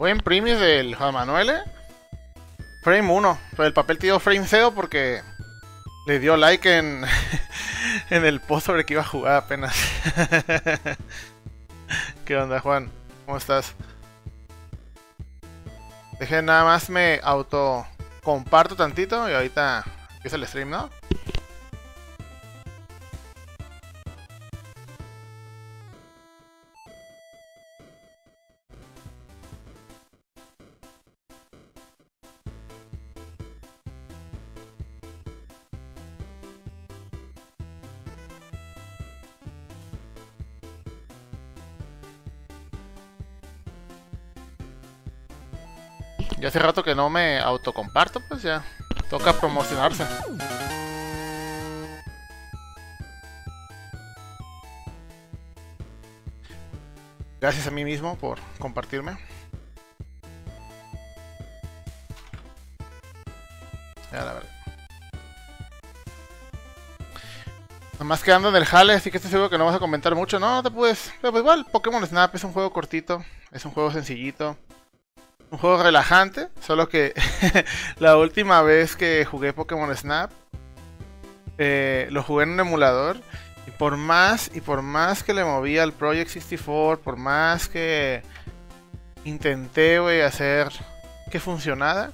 Buen primis del Juan Manuel. ¿eh? Frame 1. Pero el papel tío frame 0 porque le dio like en, en el post sobre que iba a jugar apenas. ¿Qué onda, Juan? ¿Cómo estás? Deje nada más me auto comparto tantito y ahorita empieza el stream, ¿no? Hace rato que no me autocomparto, pues ya toca promocionarse. Gracias a mí mismo por compartirme. Ya, la verdad. Nomás quedando en el jale, así que estoy seguro que no vas a comentar mucho. No, no te puedes. Pero pues igual, Pokémon Snap es un juego cortito, es un juego sencillito un juego relajante, solo que la última vez que jugué Pokémon Snap eh, lo jugué en un emulador y por más y por más que le movía al Project 64, por más que intenté hacer que funcionara,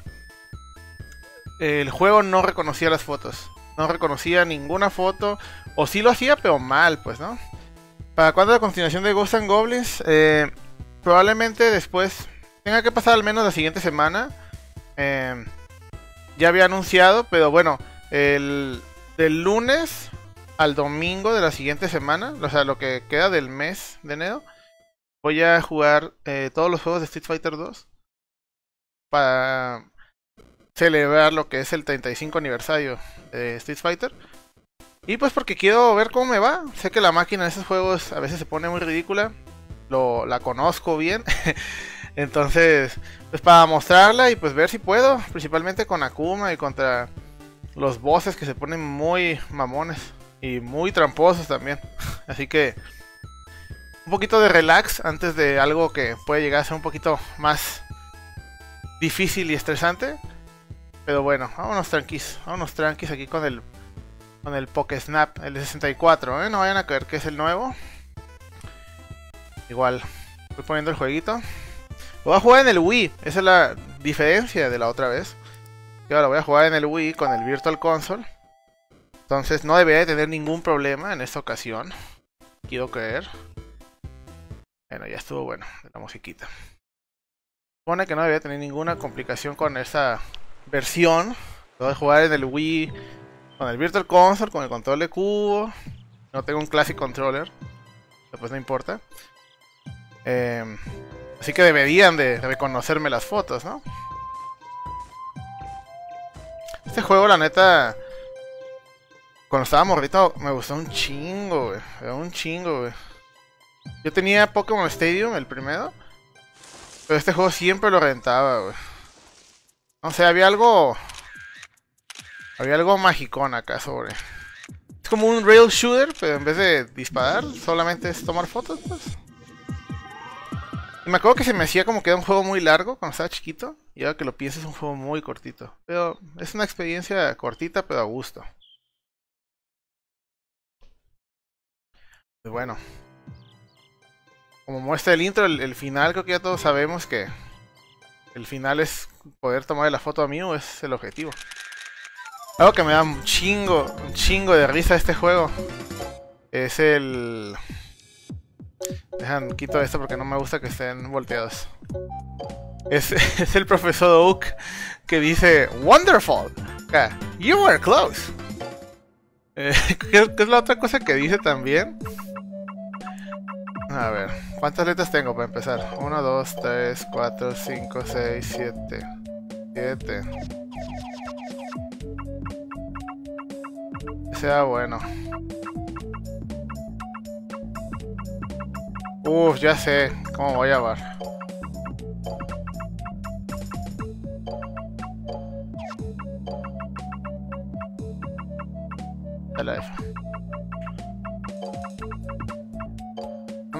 el juego no reconocía las fotos, no reconocía ninguna foto o sí lo hacía pero mal, pues, ¿no? Para cuando la continuación de Ghosts and Goblins, eh, probablemente después tenga que pasar al menos la siguiente semana. Em, ya había anunciado, pero bueno, el, del lunes al domingo de la siguiente semana, o sea, lo que queda del mes de enero, voy a jugar eh, todos los juegos de Street Fighter 2 para celebrar lo que es el 35 aniversario de Street Fighter. Y pues porque quiero ver cómo me va. Sé que la máquina de esos juegos a veces se pone muy ridícula. Lo, la conozco bien. Entonces, pues para mostrarla y pues ver si puedo, principalmente con Akuma y contra los bosses que se ponen muy mamones y muy tramposos también. Así que un poquito de relax antes de algo que puede llegar a ser un poquito más difícil y estresante. Pero bueno, vámonos tranquis, vámonos tranquis aquí con el con el Snap, el de 64, ¿eh? No vayan a creer que es el nuevo. Igual, voy poniendo el jueguito. Voy a jugar en el Wii. Esa es la diferencia de la otra vez. Y ahora voy a jugar en el Wii con el Virtual Console. Entonces no debería tener ningún problema en esta ocasión. Quiero creer. Bueno, ya estuvo bueno de la musiquita. Supone que no debería tener ninguna complicación con esa versión. Voy a jugar en el Wii con el Virtual Console, con el control de cubo. No tengo un Classic Controller. Pues no importa. Eh, Así que deberían de reconocerme las fotos, ¿no? Este juego, la neta, cuando estaba morrito, me gustó un chingo, güey. Un chingo, güey. Yo tenía Pokémon Stadium, el primero. Pero este juego siempre lo rentaba, güey. No sé, había algo... Había algo magicón acá sobre... Es como un rail shooter, pero en vez de disparar, solamente es tomar fotos, pues me acuerdo que se me hacía como que era un juego muy largo cuando estaba chiquito. Y ahora que lo pienso es un juego muy cortito. Pero es una experiencia cortita pero a gusto. Pues bueno. Como muestra el intro, el, final creo que ya todos sabemos que el final es poder tomar la foto a mí o es el objetivo. Algo que me da un chingo, un chingo de risa este juego es el Dejan, quito esto porque no me gusta que estén volteados. Es, el profesor Oak que dice Wonderful. You were close. Eh, ¿qué, es la otra cosa que dice también? A ver, ¿cuántas letras tengo para empezar? 1, 2, 3, 4, 5, 6, 7. 7. Sea bueno. Uf, ya sé cómo voy a ver.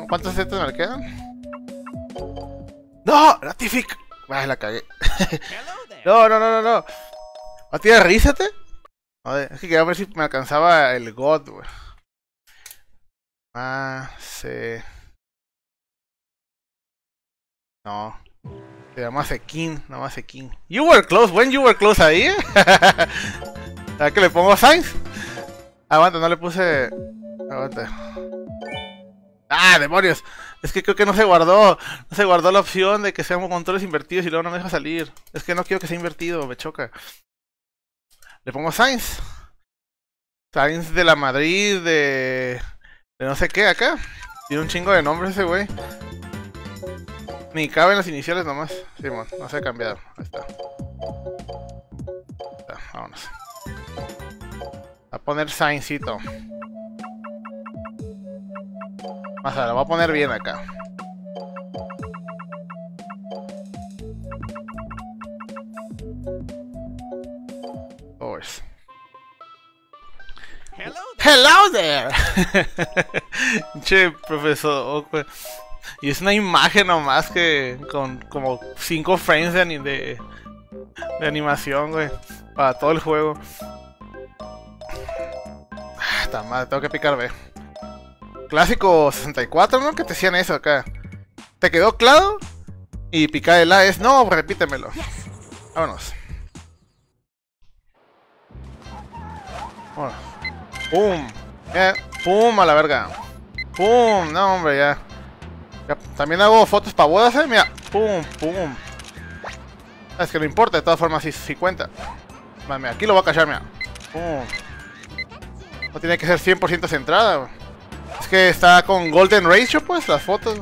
¿Cuántas setas me quedan? ¡No! ¡Ratific! Ay, la cagué. no, no, no, no, no. ¿A ti rízate? Joder, es que quería ver si me alcanzaba el God, güey. Ah, sí. No. Se llama Sekin, no más Sekin. You were close, when you were close ahí. ¿Sabes que le pongo Signs? Aguanta, no le puse. Aguanta. ¡Ah, demonios! Es que creo que no se guardó. No se guardó la opción de que sean controles invertidos y luego no me deja salir. Es que no quiero que sea invertido, me choca. Le pongo Sainz. Sainz de la Madrid, de... De no sé qué acá. Tiene un chingo de nombres ese güey. Ni caben las iniciales nomás. Simón, no se ha cambiado. Ahí está. Ahí está, vámonos. A poner Saincito. Más ahora, lo voy a poner bien acá. Hello there. che, profesor. Y es una imagen nomás que con como 5 frames de, de, de, animación, güey. Para todo el juego. Ah, está mal, tengo que picar B. Clásico 64, ¿no? Que te decían eso acá. ¿Te quedó claro? Y picar el A es, no, repítemelo. Vámonos. ¡Pum! Eh, ¡Pum! A la verga. ¡Pum! No, hombre, ya. También hago fotos para bodas, eh. Mira. ¡Pum! ¡Pum! Es que no importa, de todas formas, si, cuenta. Mira, aquí lo voy a callar, mira. ¡Pum! No tiene que ser 100% centrada, Es que está con Golden Ratio, pues, las fotos.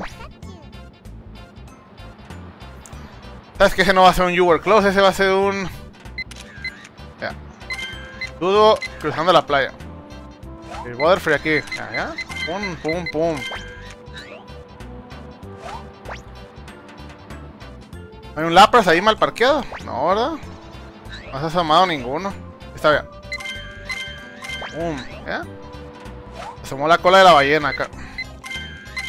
¿Sabes que ese no va a ser un You Were Close? Ese va a ser un... Ya. Dudo cruzando la playa. El Waterfree aquí. ¿Ya? Pum, pum, pum. ¿Hay un Lapras ahí mal parqueado? No, ¿verdad? No se ha asomado ninguno. Está bien. Pum, ¿ya? Asomó la cola de la ballena acá.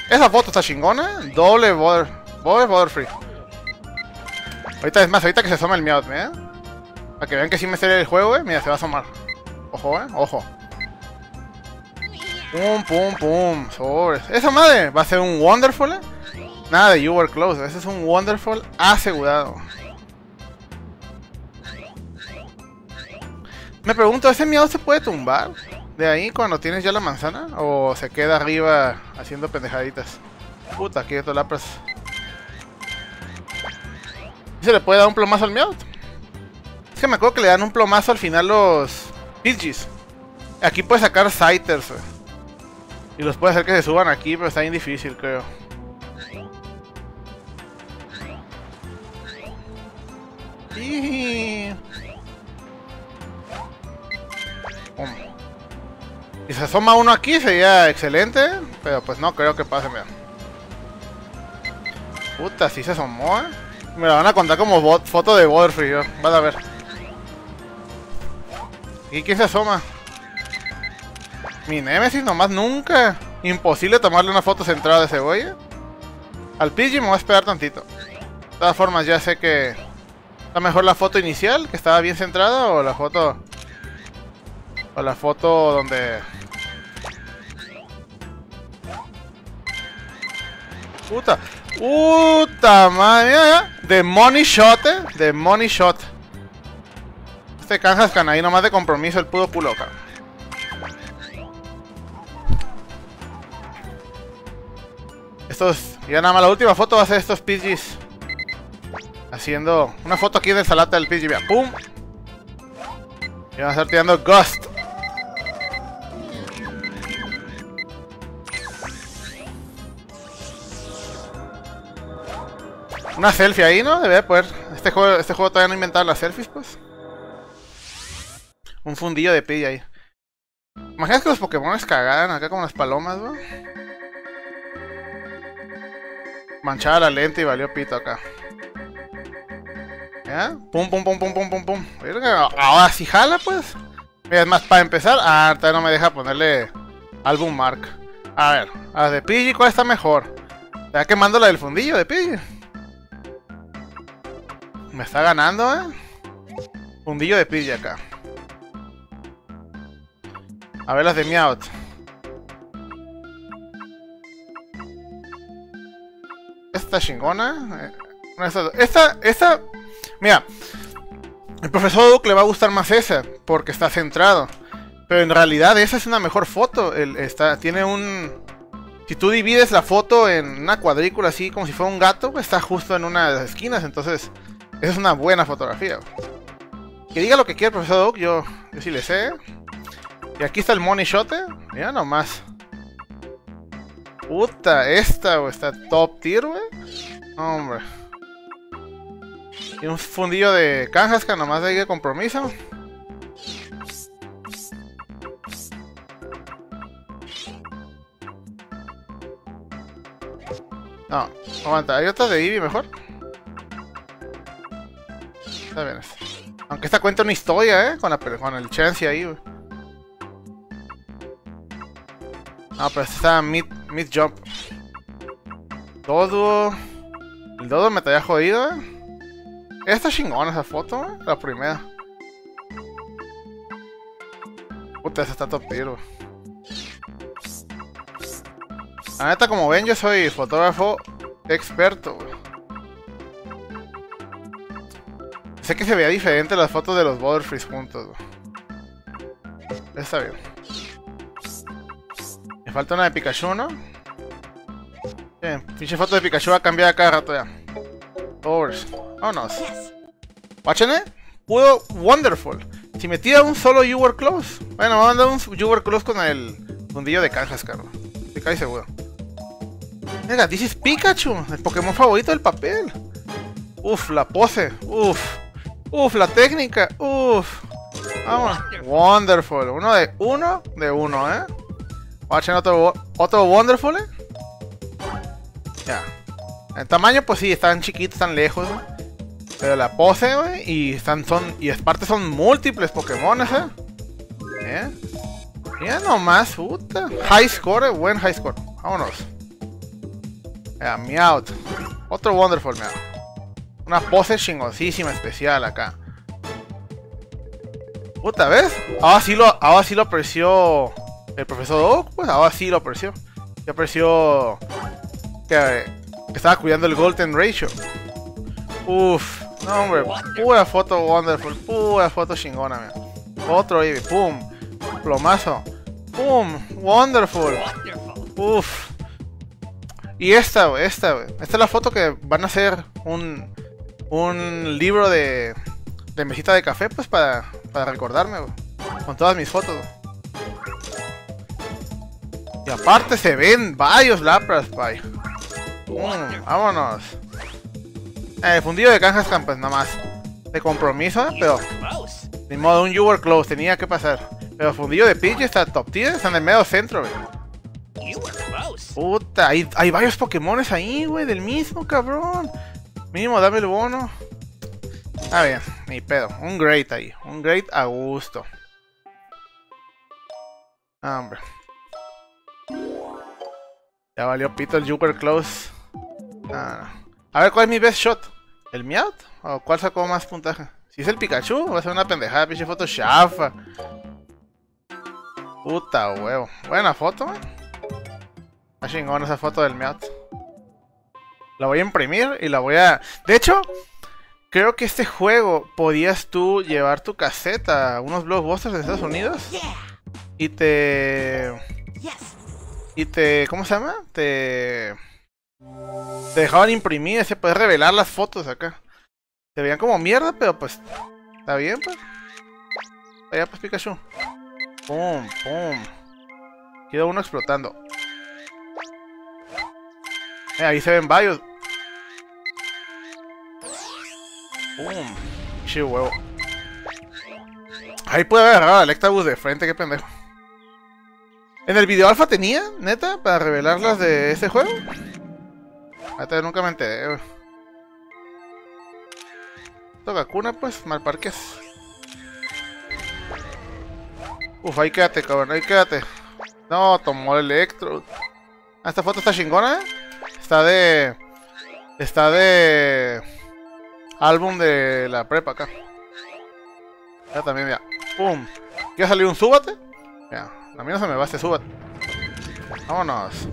Esa foto está chingona. Doble Water. Doble Waterfree. Ahorita es más, ahorita que se asoma el Meowth, ¿eh? Para que vean que sí me sale el juego, eh. Mira, se va a asomar. Ojo, eh. Ojo. Pum, pum, pum. Sobres. Esa madre va a ser un Wonderful, ¿eh? Nada de You Were Close. Ese es un Wonderful asegurado. Me pregunto, ¿ese miedo se puede tumbar? ¿De ahí cuando tienes ya la manzana? ¿O se queda arriba haciendo pendejaditas? Puta, aquí esto lapras. ¿Se le puede dar un plomazo al Meowth? Es que me acuerdo que le dan un plomazo al final los Pidgeys. Aquí puedes sacar Sighters, y los puede hacer que se suban aquí, pero está bien difícil, creo. Y... Si se asoma uno aquí sería excelente, pero pues no creo que pase, mira. Puta, si se asomó, eh. Me la van a contar como foto de Waterfree, yo. Vas a ver. ¿Y quién se asoma? Mi Nemesis nomás nunca. Imposible tomarle una foto centrada de cebolla. Al Pidgey me voy a esperar tantito. De todas formas, ya sé que... ¿Está mejor la foto inicial, que estaba bien centrada, o la foto... O la foto donde... Puta. Puta madre. De money shot, eh. De money shot. Este Kanjaskan ahí nomás de compromiso el pudo puloca. Estos, ya nada más la última foto va a ser estos Pidgeys Haciendo una foto aquí de salata del mira, ¡pum! Y van a estar tirando Ghost Una selfie ahí, ¿no? Debe poder. Este juego, este juego todavía no inventaron las selfies, pues. Un fundillo de Pidgey ahí. Imaginas que los Pokémon cagaran acá como las palomas, ¿no? Manchada la lente y valió pito acá. ¿Ya? Pum, pum, pum, pum, pum, pum, pum. Ahora sí jala, pues. Es más, para empezar, ah, todavía no me deja ponerle álbum mark. A ver, a la de Pidgey, ¿cuál está mejor? ¿Está quemando la del fundillo de Pidgey? Me está ganando, eh. Fundillo de pilla acá. A ver las de Meowth. Esta chingona. Eh, esta, esta, Mira. El profesor Duke le va a gustar más esa. Porque está centrado. Pero en realidad esa es una mejor foto. El, está, tiene un... Si tú divides la foto en una cuadrícula así como si fuera un gato, está justo en una de las esquinas. Entonces, esa es una buena fotografía. Que diga lo que quiera el profesor Duke, yo, sí le sé. Y aquí está el money shot, eh. Mira nomás. Puta, esta, o está top tier, wey. Hombre. Y un fundillo de cajas que nomás hay de compromiso. No, aguanta, ¿hay otra de Eevee mejor? Está bien. Aunque esta cuenta una historia, ¿eh? Con, la, con el chance ahí, güey. No, pero esta está mid, mid jump. Dodo. El Dodo me estaría jodido, ¿eh? Esta chingona esa foto, ¿eh? La primera. Puta, esa está top tiro. La neta, como ven, yo soy fotógrafo experto, Sé que se veía diferente las fotos de los Butterfrees juntos, Está bien. Me falta una de Pikachu, ¿no? Bien, pinche foto de Pikachu va a cambiar cada rato ya. Doors. Vámonos. Watchen it. Pudo Wonderful. Si me tira un solo You Were Close. Bueno, me va a mandar un You Were Close con el fundillo de cajas, caro. Estoy casi seguro. Mira, this is Pikachu, el Pokémon favorito del papel. Uf, la pose. Uf. Uf, la técnica. Uf. Vamos. Wonderful. Uno de uno de uno, ¿eh? Watchen otro, otro Wonderful, ¿eh? Ya. El tamaño, pues sí, están chiquitos, están lejos, Pero la pose, güey, y están, son, y aparte son múltiples Pokémon, ¿eh? ¿Eh? Mira nomás, puta. High score, buen high score. Vámonos. Ya, Meowth. Otro Wonderful Meowth. Una pose chingosísima especial acá. Puta, ¿ves? Ahora sí lo, ahora sí lo apreció el profesor Oak, pues ahora sí lo apreció. Ya apreció que, estaba cuidando el Golden Ratio. Uf, no hombre, pura foto Wonderful, pura foto chingona, man. Otro Eevee, pum, plomazo, pum, Wonderful. Uf. Y esta, esta, Esta es la foto que van a hacer un, un libro de, de mesita de café, pues para, para recordarme, Con todas mis fotos. Y aparte se ven varios Lapras, bye. vámonos. Eh, fundido de cajas, pues nada más. De compromiso, pero. Ni modo, un You Were Close, tenía que pasar. Pero fundido de pitch está top tier, está en el medio centro, Puta, hay, hay varios Pokémones ahí, güey, del mismo, cabrón. Mínimo, dame el bono. Ah, bien, mi pedo. Un great ahí. Un great a gusto. Ah, hombre. Ya valió pito el Super Close. Ah, a ver, ¿cuál es mi best shot? ¿El Meowth? ¿O cuál sacó más puntaje? Si es el Pikachu, va a ser una pendejada, pinche foto chafa. Puta huevo. Buena foto, man. Está chingón esa foto del Meowth. La voy a imprimir y la voy a... De hecho, creo que este juego podías tú llevar tu caseta a unos blockbusters de Estados Unidos. Y te... Y te... ¿Cómo se llama? Te... Te dejaban imprimir, se puede revelar las fotos acá. Se veían como mierda, pero pues... Está bien, pues. Allá pues Pikachu. Pum, pum. Queda uno explotando. Eh, ahí se ven varios. Pum. Che huevo. Ahí puede haber agarrado al Electabuzz de frente, qué pendejo. ¿En el video alfa tenía, neta, para revelarlas de ese juego? Hasta nunca me enteré, Toca cuna, pues, mal parques. Uf, ahí quédate, cabrón, ahí quédate. No, tomó el Electro. Ah, esta foto está chingona, ¿eh? Está de... Está de... álbum de la prepa acá. Ya también, ya. ¡Pum! ¿Quiere salir un súbate? Ya, a mí no se me va este súbate. Vámonos.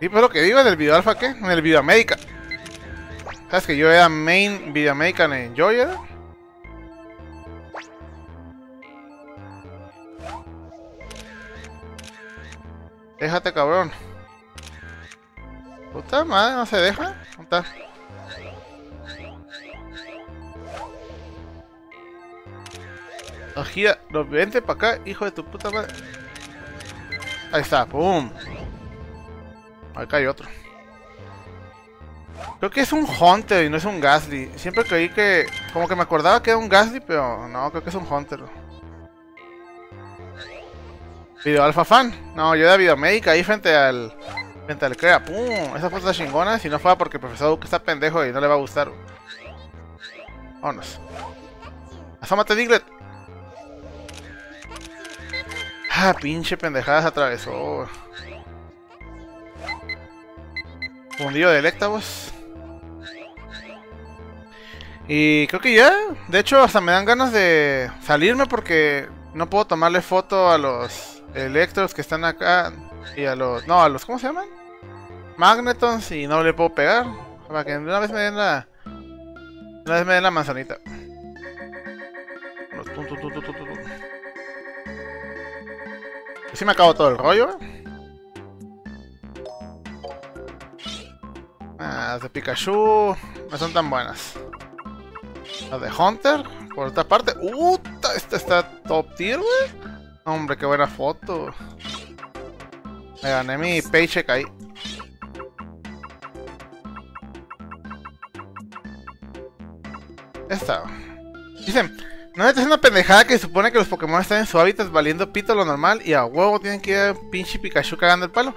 Sí, pero que digo en el video alfa, ¿qué? En el video América. ¿Sabes que yo era main video American Enjoyer? Déjate, cabrón. Puta madre, no se deja. Puta. Gira, vente para acá, hijo de tu puta madre. Ahí está, pum. Acá hay otro. Creo que es un Hunter y no es un Gasly. Siempre creí que... Como que me acordaba que era un Gasly, pero no, creo que es un Hunter. Video Alpha Fan. No, yo era Videomédica ahí frente al... Frente al Crea. ¡Pum! Esa foto está chingona. Si no fuera porque el profesor Duke está pendejo y no le va a gustar. Vámonos. Asómate, Diglett. Ah, pinche pendejada se atravesó. Fundido de Electabuzz. Y creo que ya. De hecho, hasta me dan ganas de salirme porque no puedo tomarle foto a los Electros que están acá. Y a los. No, a los. ¿Cómo se llaman? Magnetons y no le puedo pegar. Para que una vez me den la. Una vez me den la manzanita. Si me acabo todo el rollo. Ah, las de Pikachu no son tan buenas. Las de Hunter, por otra parte. ¡Uh! Esta está top tier, güey. Hombre, qué buena foto. Me gané mi paycheck ahí. Esta. Dicen, no es una pendejada que supone que los Pokémon están en su hábitat valiendo pito lo normal y a huevo tienen que ir a pinche Pikachu cagando el palo.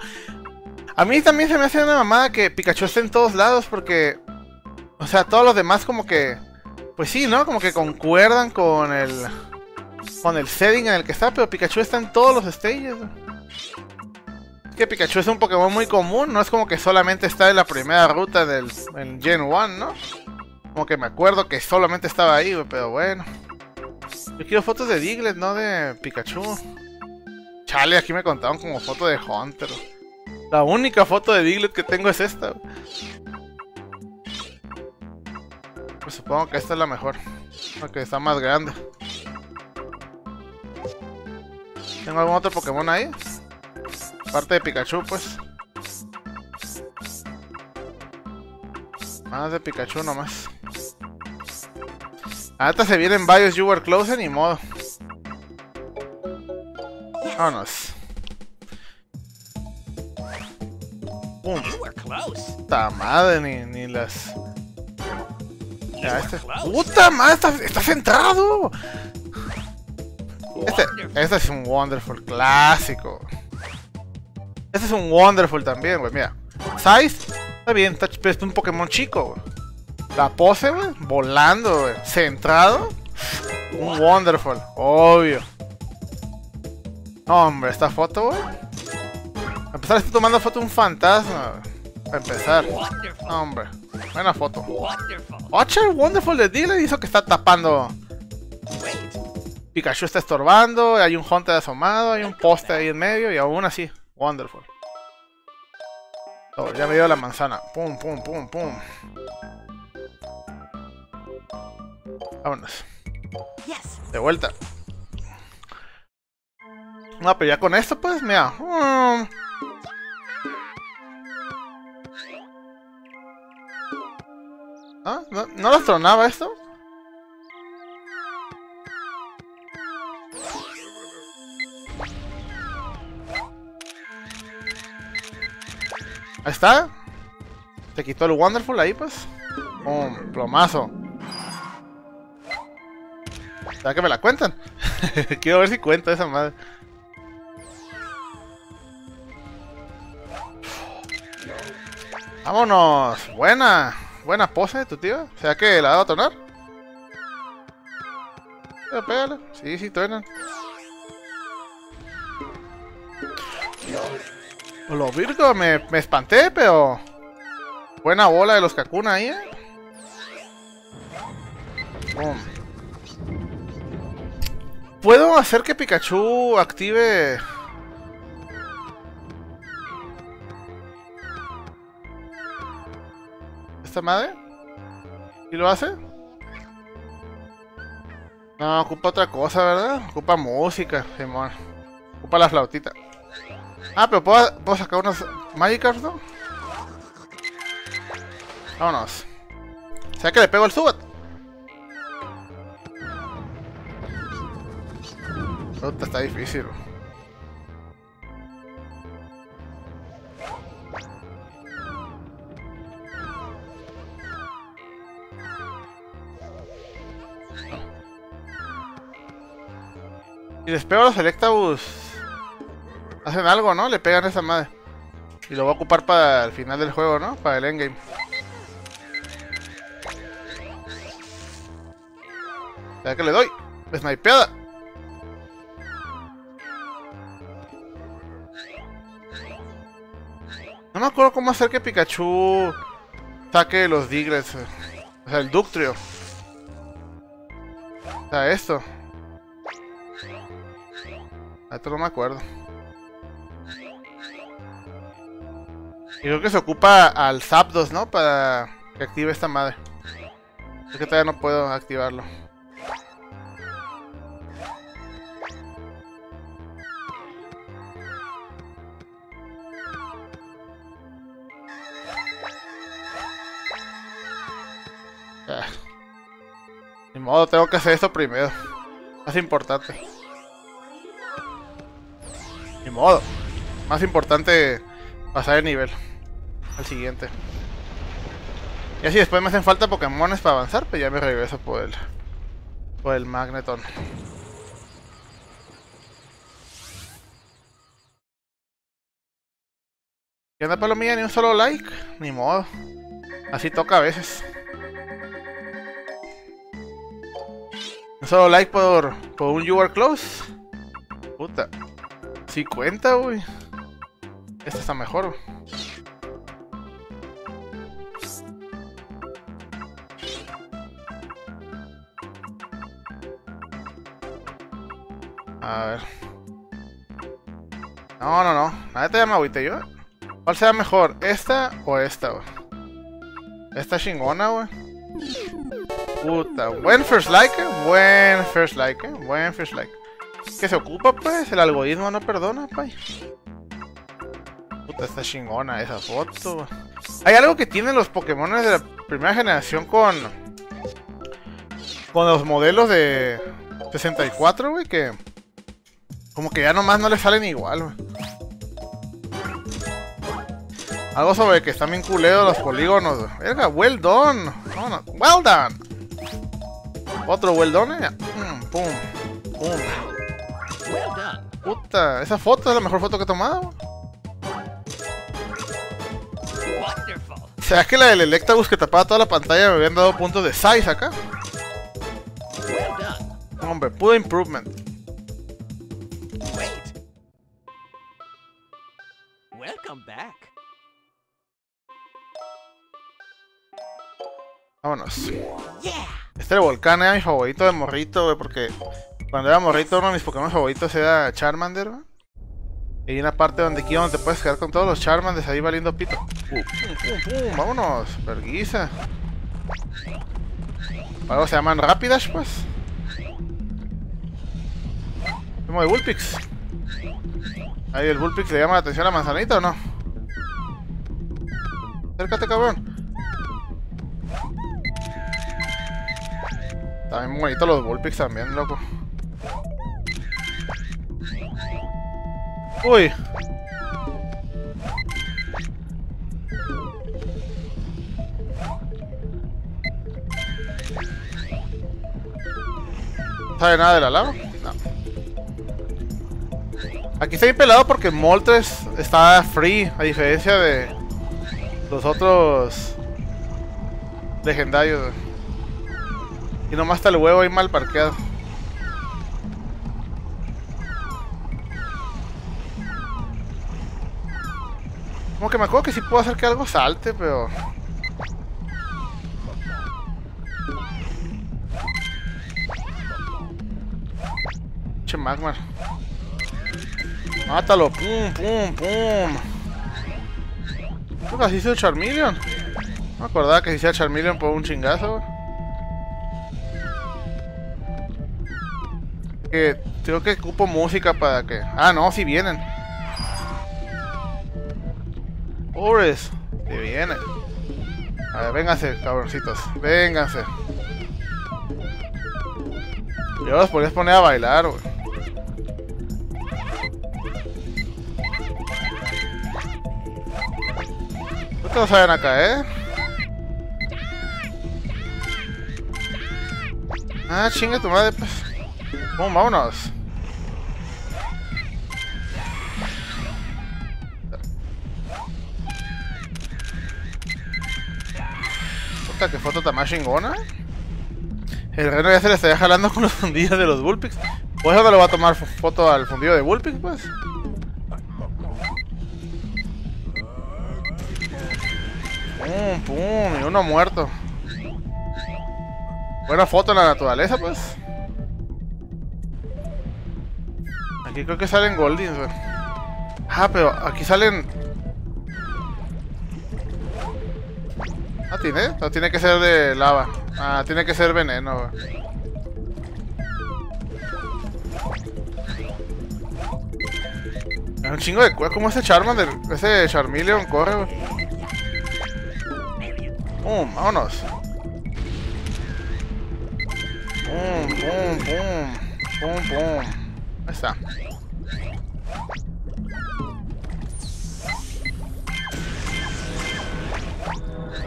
A mí también se me hace una mamada que Pikachu esté en todos lados porque... O sea, todos los demás como que... Pues sí, ¿no? Como que concuerdan con el... Con el setting en el que está, pero Pikachu está en todos los stages. Es que Pikachu es un Pokémon muy común, no es como que solamente está en la primera ruta del Gen 1, ¿no? Como que me acuerdo que solamente estaba ahí, pero bueno. Yo quiero fotos de Diglett, no de Pikachu. Chale, aquí me contaron como foto de Hunter. La única foto de Diglett que tengo es esta. Pues supongo que esta es la mejor. Porque está más grande. ¿Tengo algún otro Pokémon ahí? Aparte de Pikachu, pues. Más de Pikachu nomás. Ahorita se vienen varios You Were Closer ni modo. Vámonos. ¡Pum! Puta madre, ni, ni las. Ya, este. ¡Puta madre! Está, está centrado. Este, este es un Wonderful clásico. Este es un Wonderful también, güey. Mira. Size, está bien, pero es un Pokémon chico, La pose, güey, volando, güey. Centrado. Un Wonderful, obvio. hombre, esta foto, güey. A empezar, estoy tomando foto de un fantasma. Para empezar. hombre, buena foto. Watcher Wonderful de Dealer hizo que está tapando. Pikachu está estorbando, hay un Hunter asomado, hay un poste ahí en medio y aún así, wonderful. Oh, ya me dio la manzana. Pum, pum, pum, pum. Vámonos. De vuelta. No, pero ya con esto, pues, mira. Mm. ¿Ah? ¿No, ¿No las tronaba esto? Ahí está. Te quitó el Wonderful ahí, pues. Un plomazo. ¿Sabes que me la cuentan? Quiero ver si cuenta esa madre. ¡Vámonos! Buena. Buena pose de tu tío. ¿Será que la va a tonar? Pégale. Sí, sí, truenan. Lo Virgo, me, me espanté, pero... Buena bola de los Kakuna ahí, eh. ¿Puedo hacer que Pikachu active... ¿Esta madre? ¿Y lo hace? No, ocupa otra cosa, ¿verdad? Ocupa música, Simón. Ocupa la flautita. Ah, pero puedo, puedo sacar unos Magikarps, ¿no? Vámonos. ¿Será que le pego el Subat? Puta, está difícil. Y les pego a los Electabuzz. Hacen algo, ¿no? Le pegan a esa madre. Y lo voy a ocupar para el final del juego, ¿no? Para el endgame. Ya que le doy. Snipeada. No me acuerdo cómo hacer que Pikachu saque los Diglets. O sea, el Ductrio. O sea, esto. Esto no me acuerdo. Y creo que se ocupa al Zapdos, ¿no? Para que active esta madre. Es que todavía no puedo activarlo. Ah. Ni modo, tengo que hacer esto primero. Más importante. Ni modo. Más importante pasar el nivel. Al siguiente. Y así después me hacen falta Pokémones para avanzar, pues ya me regreso por el. Por el Magneton. ¿Qué onda palomilla? Ni un solo like. Ni modo. Así toca a veces. Un solo like por, por un You Are Close. Puta. Sí cuenta, güey. Este está mejor. A ver. No, no, no. Nadie te llama agüite yo. ¿Cuál será mejor? ¿Esta o esta, güey? Esta chingona, güey. Puta. Buen first like, eh. Buen first like, eh. Buen first like. ¿Qué se ocupa, pues? El algoritmo no perdona, pay. Puta, está chingona esa foto. Hay algo que tienen los Pokémon de la primera generación con... Con los modelos de 64, güey, que... Como que ya nomás no le salen igual, güey. Algo sobre que están bien culeros los polígonos. Verga, well done. well done. Otro well done. Eh. Pum. Pum. Puta, esa foto es la mejor foto que he tomado. ¿Sabes que la del Electabuzz que tapaba toda la pantalla me habían dado puntos de size acá? Hombre, puro improvement. Vámonos. Este volcán era mi favorito de morrito, porque cuando era morrito uno de mis Pokémon favoritos era Charmander. Y hay una parte donde aquí donde te puedes quedar con todos los Charmanders ahí valiendo pito. Uh, vámonos, verguiza. Algo se llaman Rapidash, pues. Como de Bullpix. Ahí el Bullpix le llama la atención a la manzanita o no. Acércate, cabrón. También muy bonitos los Bullpix también, loco. Uy. ¿Sabe nada de la lava? No. Aquí está bien pelado porque Moltres está free, a diferencia de los otros legendarios. Y nomás está el huevo ahí mal parqueado. Como que me acuerdo que sí puedo hacer que algo salte, pero... Che Magmar. Mátalo, pum, pum, pum. Creo que así hizo el Charmeleon. No me acordaba que hiciera Charmeleon por un chingazo. Que creo que ocupo música para que. Ah, no, si vienen. Ores, si vienen. A ver, vénganse, cabroncitos. Vénganse. Yo los podrías poner a bailar, güey. No te vayan a caer. Ah, chinga tu madre, pues. Vámonos. Puta, que foto tan más chingona. El reno ya se le estaría jalando con los fundillos de los Bullpix. Pues eso le va a tomar foto al fundido de Bullpix, pues. Pum, pum, y uno muerto. Buena foto en la naturaleza, pues. Aquí creo que salen Goldins. Ah, pero aquí salen... Ah, ¿tiene? No, tiene que ser de lava. Ah, tiene que ser veneno. Es un chingo de... ¿Cómo ese Charmander? Ese Charmeleon corre, güey. ¡Pum! ¡Vámonos! ¡Pum! ¡Pum! ¡Pum! ¡Pum! ¡Pum! Ahí está.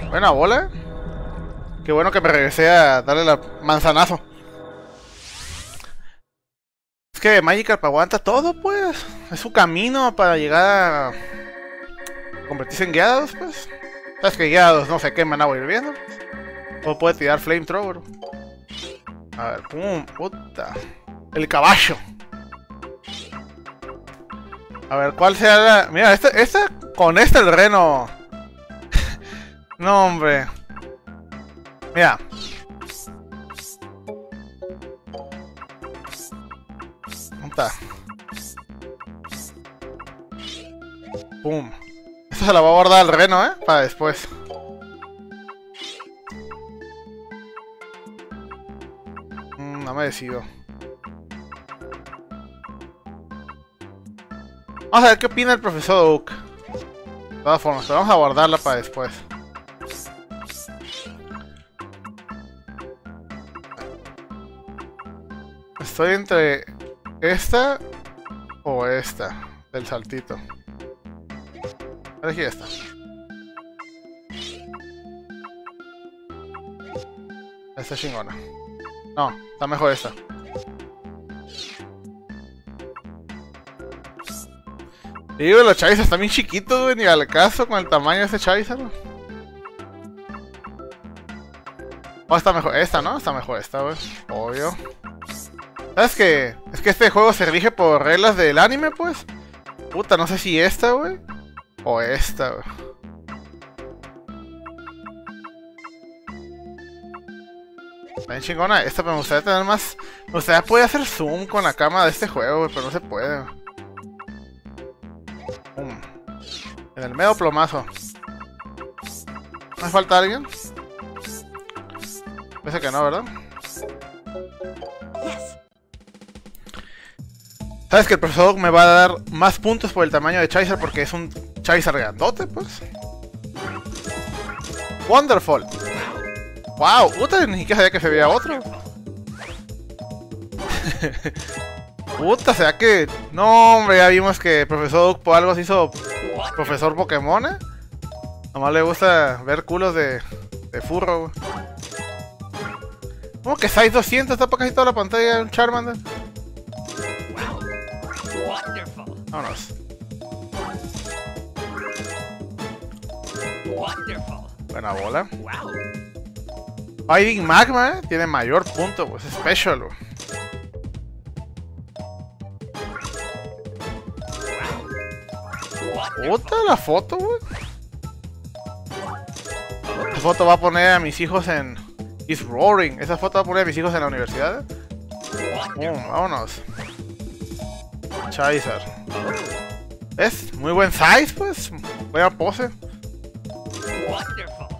Buena bola. Qué bueno que me regresé a darle la manzanazo. Es que Magikarp aguanta todo, pues. Es su camino para llegar a convertirse en guiados, pues. Sabes que guiados no se queman agua hirviendo. O puede tirar flamethrower. A ver, pum, puta. El caballo. A ver, ¿cuál será la...? Mira, este, este, con este el reno. No, hombre. Mira. Punta. Pum. Esto se la va a guardar el reno, ¿eh? Para después. Mm, no me decido. Vamos a ver qué opina el profesor Oak. De todas formas, vamos a guardarla para después. Estoy entre esta o esta del saltito. Elegí esta. Esta es chingona. No, está mejor esta. Digo, los Charizard están bien chiquitos, güey, ni al caso con el tamaño de ese Charizard. Oh, está mejor esta, ¿no? Está mejor esta, güey. Obvio. ¿Sabes qué? Es que este juego se rige por reglas del anime, pues. Puta, no sé si esta, güey. O esta, güey. Está chingona esta, pero me gustaría tener más... Me gustaría poder hacer zoom con la cámara de este juego, güey, pero no se puede. En el medio plomazo. ¿Me falta alguien? Parece que no, ¿verdad? ¿Sabes que el profesor me va a dar más puntos por el tamaño de Charizard porque es un Charizard grandote, pues? Wonderful. Wow, puta, ni siquiera sabía que se veía otro. puta, o sea que... No, hombre, ya vimos que el profesor Oak por algo se hizo profesor Pokémon, ¿eh? Nomás le gusta ver culos de, de furro. ¿Cómo que Size 200 está para casi toda la pantalla un Charmander? Vámonos. Buena bola. Fighting Magma eh, tiene mayor punto, pues es special. Puta la foto, güey. Esa foto va a poner a mis hijos en. It's roaring. Esa foto va a poner a mis hijos en la universidad. Boom, vámonos. Charizard. ¿Ves? Muy buen size, pues. Buena pose.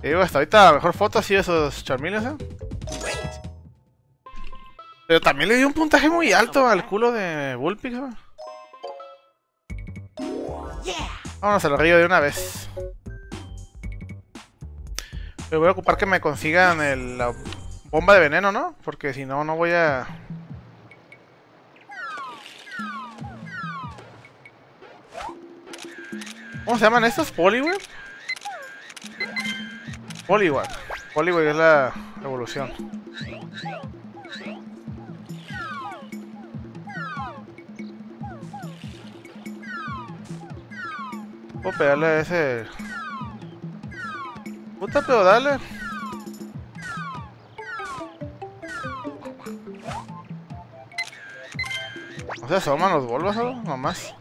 Digo, hasta ahorita la mejor foto así de esos Charmeleons, ¿eh? Pero también le dio un puntaje muy alto al culo de Bullpix, ¿eh? Vámonos al río de una vez. Me voy a ocupar que me consigan el, la bomba de veneno, ¿no? Porque si no, no voy a... ¿Cómo se llaman estos? ¿Poliwag? Poliwag. Poliwag es la evolución. Puedo pegarle a ese... Puta, pero dale. O sea, se asoman los bolos, ¿no? Nomás.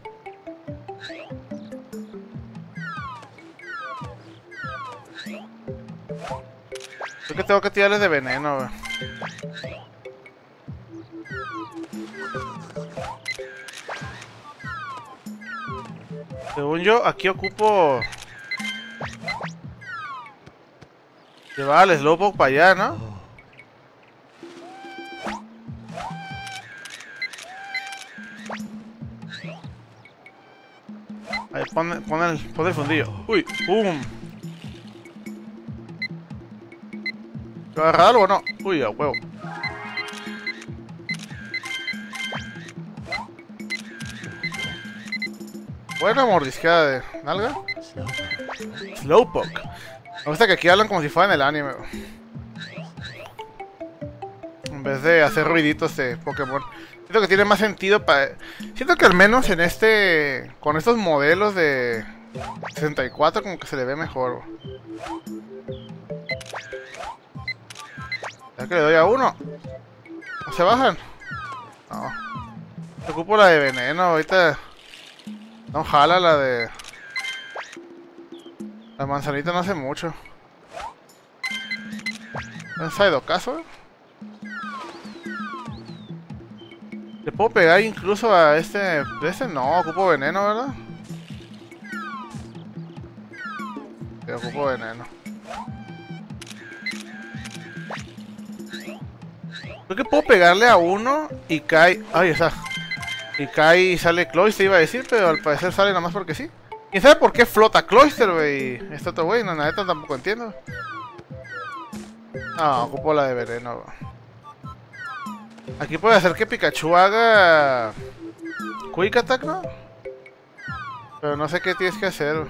Creo que tengo que tirarles de veneno. Según yo, aquí ocupo... Llevar al Slowpoke para allá, ¿no? Ahí, pon, pon, el, pon el fundillo. Uy, ¡pum! ¿Te agarra algo o no? Uy, a huevo. Buena mordisqueada de nalga. Slowpoke. Me gusta que aquí hablan como si fuera en el anime. En vez de hacer ruiditos de Pokémon. Siento que tiene más sentido para... Siento que al menos en este... Con estos modelos de 64 como que se le ve mejor. Ya que le doy a uno. ¿No se bajan? No. Me ocupo la de veneno ahorita. No jala la de... La manzanita no hace mucho. ¿No ha ido caso? ¿Le puedo pegar incluso a este... De este no, ocupo veneno, ¿verdad? Sí, ocupo veneno. Creo que puedo pegarle a uno y cae... Ay, está. Y cae y sale Cloyster, iba a decir, pero al parecer sale nada más porque sí. ¿Quién sabe por qué flota Cloyster, güey? Este otro güey, no, la neta tampoco entiendo. No, ocupo la de veneno. Aquí puede hacer que Pikachu haga... Quick Attack, ¿no? Pero no sé qué tienes que hacer.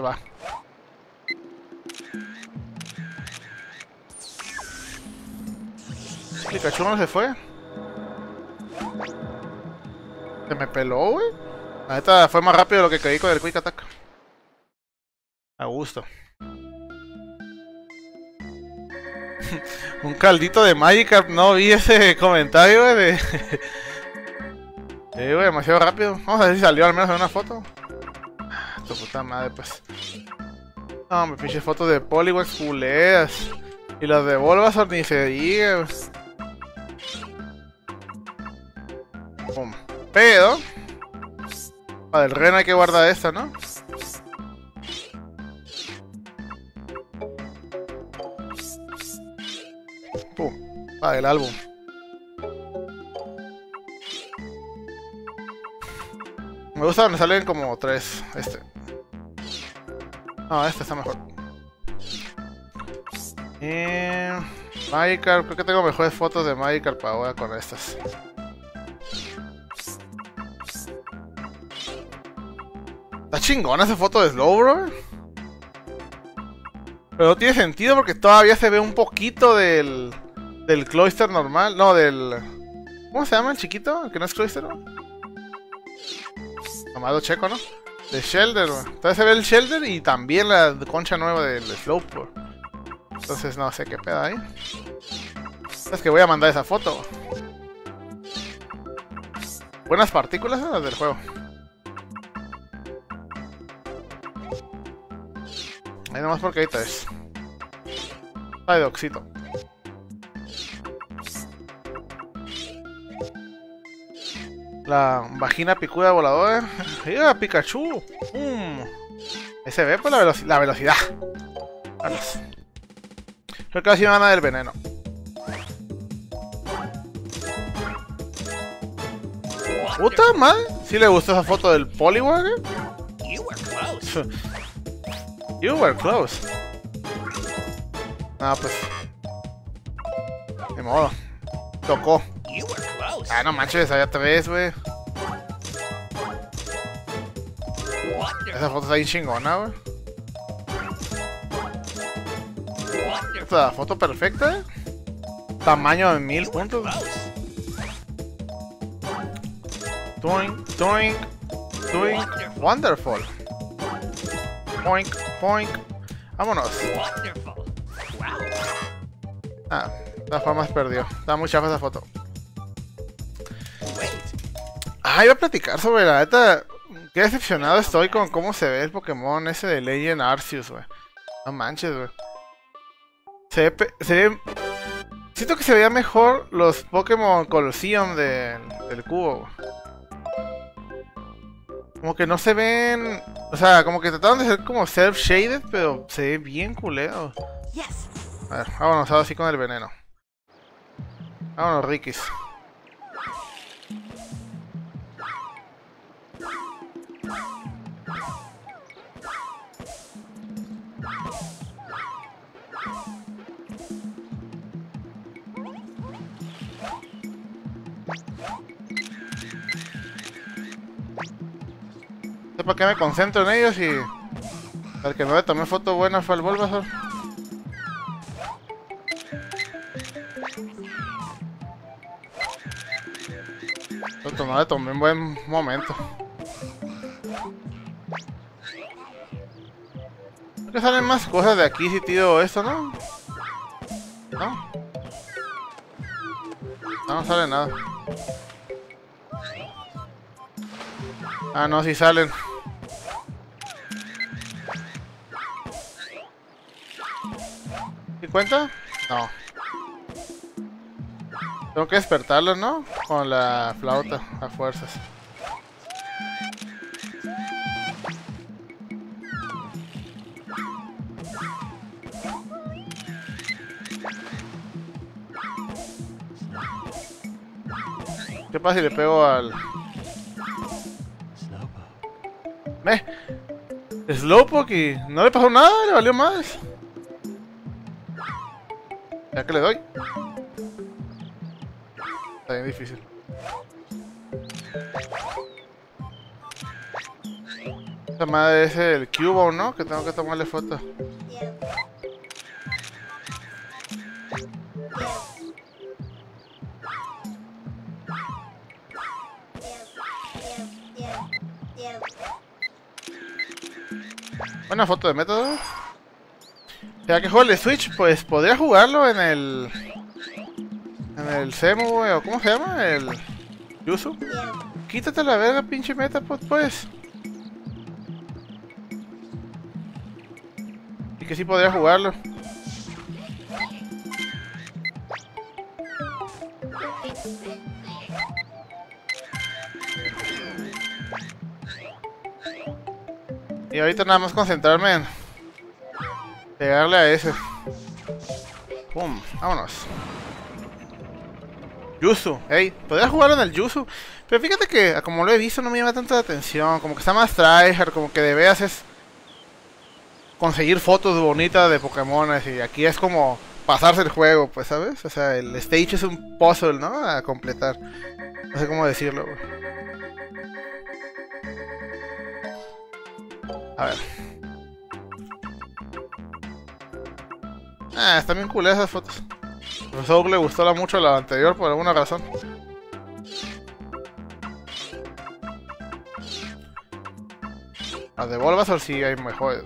Va. Pikachu no se fue. Se me peló, güey. La fue más rápido de lo que creí con el Quick Attack. A gusto. Un caldito de Magikarp. No vi ese comentario, güey. De... güey, demasiado rápido. Vamos a ver si salió al menos en una foto. Tu puta madre, pues. No, me pinche fotos de Poliwag culeas. Y las de Bulbasaur ni se diga, Pero... Para el Ren hay que guardar esta, ¿no? Pum. Para el álbum. Me gusta donde salen como tres. Este. No, este está mejor. Eh, Magikarp, creo que tengo mejores fotos de Magikarp ahora con estas. Está chingona esa foto de Slowbro. Pero no tiene sentido porque todavía se ve un poquito del. Del Cloyster normal. No, del. ¿Cómo se llama el chiquito? ¿El que no es Cloyster? Tomado checo, ¿no? De Shelder, Entonces se ve el Shelder y también la concha nueva del Slowbro. Entonces no sé qué pedo ahí. Es que voy a mandar esa foto. Buenas partículas las del juego. Ahí nomás porque ahorita es. Ay, Doxito. La vagina picuda voladora. ¡Mira, Pikachu! ¡Mmm! Ahí se ve por la, veloci la velocidad. Vamos. Creo que así me van a del veneno. Puta madre. ¿Sí le gustó esa foto del Poliwag? You were close. You were close. Ah, pues. De modo. Tocó. Ah, no manches, allá te ves, güey. Esa foto está bien chingona, güey. Esta foto perfecta, eh. Tamaño de mil puntos. Doink, doink, doink. Wonderful. Poink, poink. Vámonos. Ah, la formas perdió. Está muy chafa esa foto. Ah, iba a platicar sobre la neta. Qué decepcionado estoy con cómo se ve el Pokémon ese de Legend Arceus, güey. No manches, güey. Se ve, se ve- Siento que se veía mejor los Pokémon Colosseum de- del cubo, güey. Como que no se ven. O sea, como que trataron de ser como self-shaded, pero se ve bien culero. A ver, vámonos ahora sí con el veneno. Vámonos, Rikis. Para qué me concentro en ellos y... El que no le tomé foto buena fue el Bulbasaur. No le tomé en buen momento. Que salen más cosas de aquí si tiro esto, ¿no? ¿No? No, no sale nada. Ah, no, sí salen. ¿Sí cuenta? No. Tengo que despertarlo, ¿no? Con la flauta, a fuerzas. ¿Qué pasa si le pego al... ¿Me? Slowpoke y no le pasó nada, le valió más. Ya que le doy. Está bien difícil. Esa madre es el cubo, ¿no? Que tengo que tomarle foto. Buena foto de método. Ya que juego el Switch, pues podría jugarlo en el. En el Semu, o ¿cómo se llama? El. Yuzu. Quítate la verga, pinche meta, pues, pues. Y que sí podría jugarlo. Y ahorita nada más concentrarme en pegarle a ese. Pum, vámonos. Yuzu, hey, podría jugarlo en el Yuzu. Pero fíjate que, como lo he visto, no me llama tanta atención. Como que está más tryhard, como que de veras es conseguir fotos bonitas de Pokémon. Y aquí es como pasarse el juego, pues, ¿sabes? O sea, el stage es un puzzle, ¿no? A completar. No sé cómo decirlo, güey. A ver. Ah, están bien culeras esas fotos. A profesor le gustó la mucho la anterior por alguna razón. Las de Bulbasaur sí hay mejores.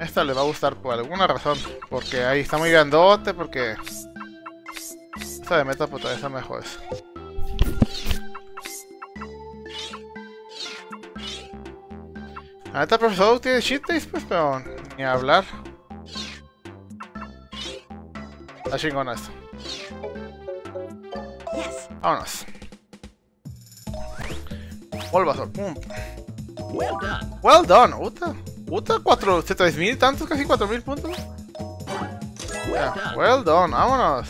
Esta le va a gustar por alguna razón. Porque ahí está muy grandote, porque... Esta de meta puta, esa mejor es. Ahorita el profesor tiene cheat days, pues, pero ni hablar. Está chingona esto. Yes. Vámonos. Bulbasaur, pum. Well done. Well done, Uta. Uta, 4, 3.000 y tantos, casi 4.000 puntos. Well done. well done, vámonos.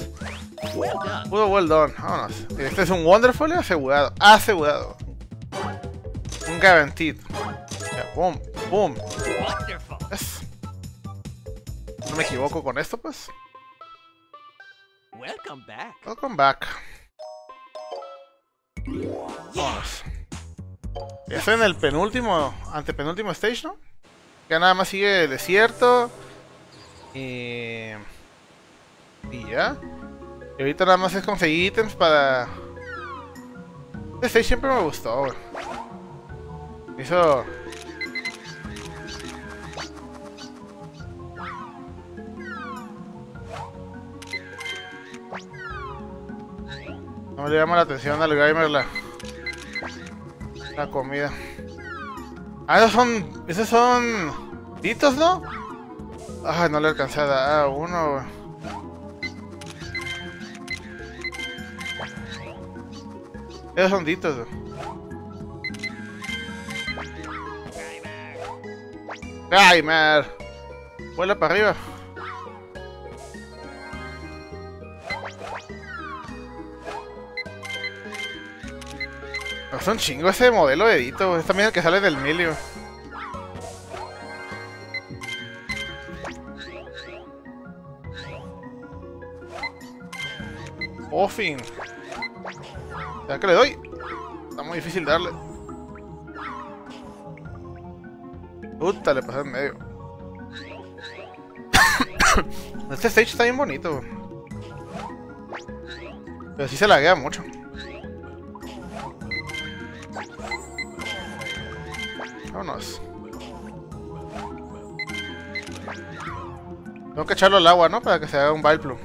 Well done. Puro well done, vámonos. Este es un Wonderful asegurado, asegurado. Un guaranteed. Boom, boom. Yes. No me equivoco con esto, pues. Welcome back. Welcome back. Ya estoy en el penúltimo, antepenúltimo stage, ¿no? Ya nada más sigue el desierto. Y... Y ya. Y ahorita nada más es conseguir ítems para... Este stage siempre me gustó, güey. Me No le llama la atención al gamer la... La comida. Ah, esos son... Esos son... Ditos, ¿no? Ay, no le alcancé a dar uno, güey. Esos son ditos. Gamer. Vuela para arriba. Es un chingo ese modelo de Edito. Es también el que sale del milio. Offing. ¿Será que le doy? Está muy difícil darle. Puta, le pasé en medio. este stage está bien bonito. Pero sí se laguea mucho. Vámonos. Tengo que echarlo al agua, ¿no? Para que se haga un Vileplume.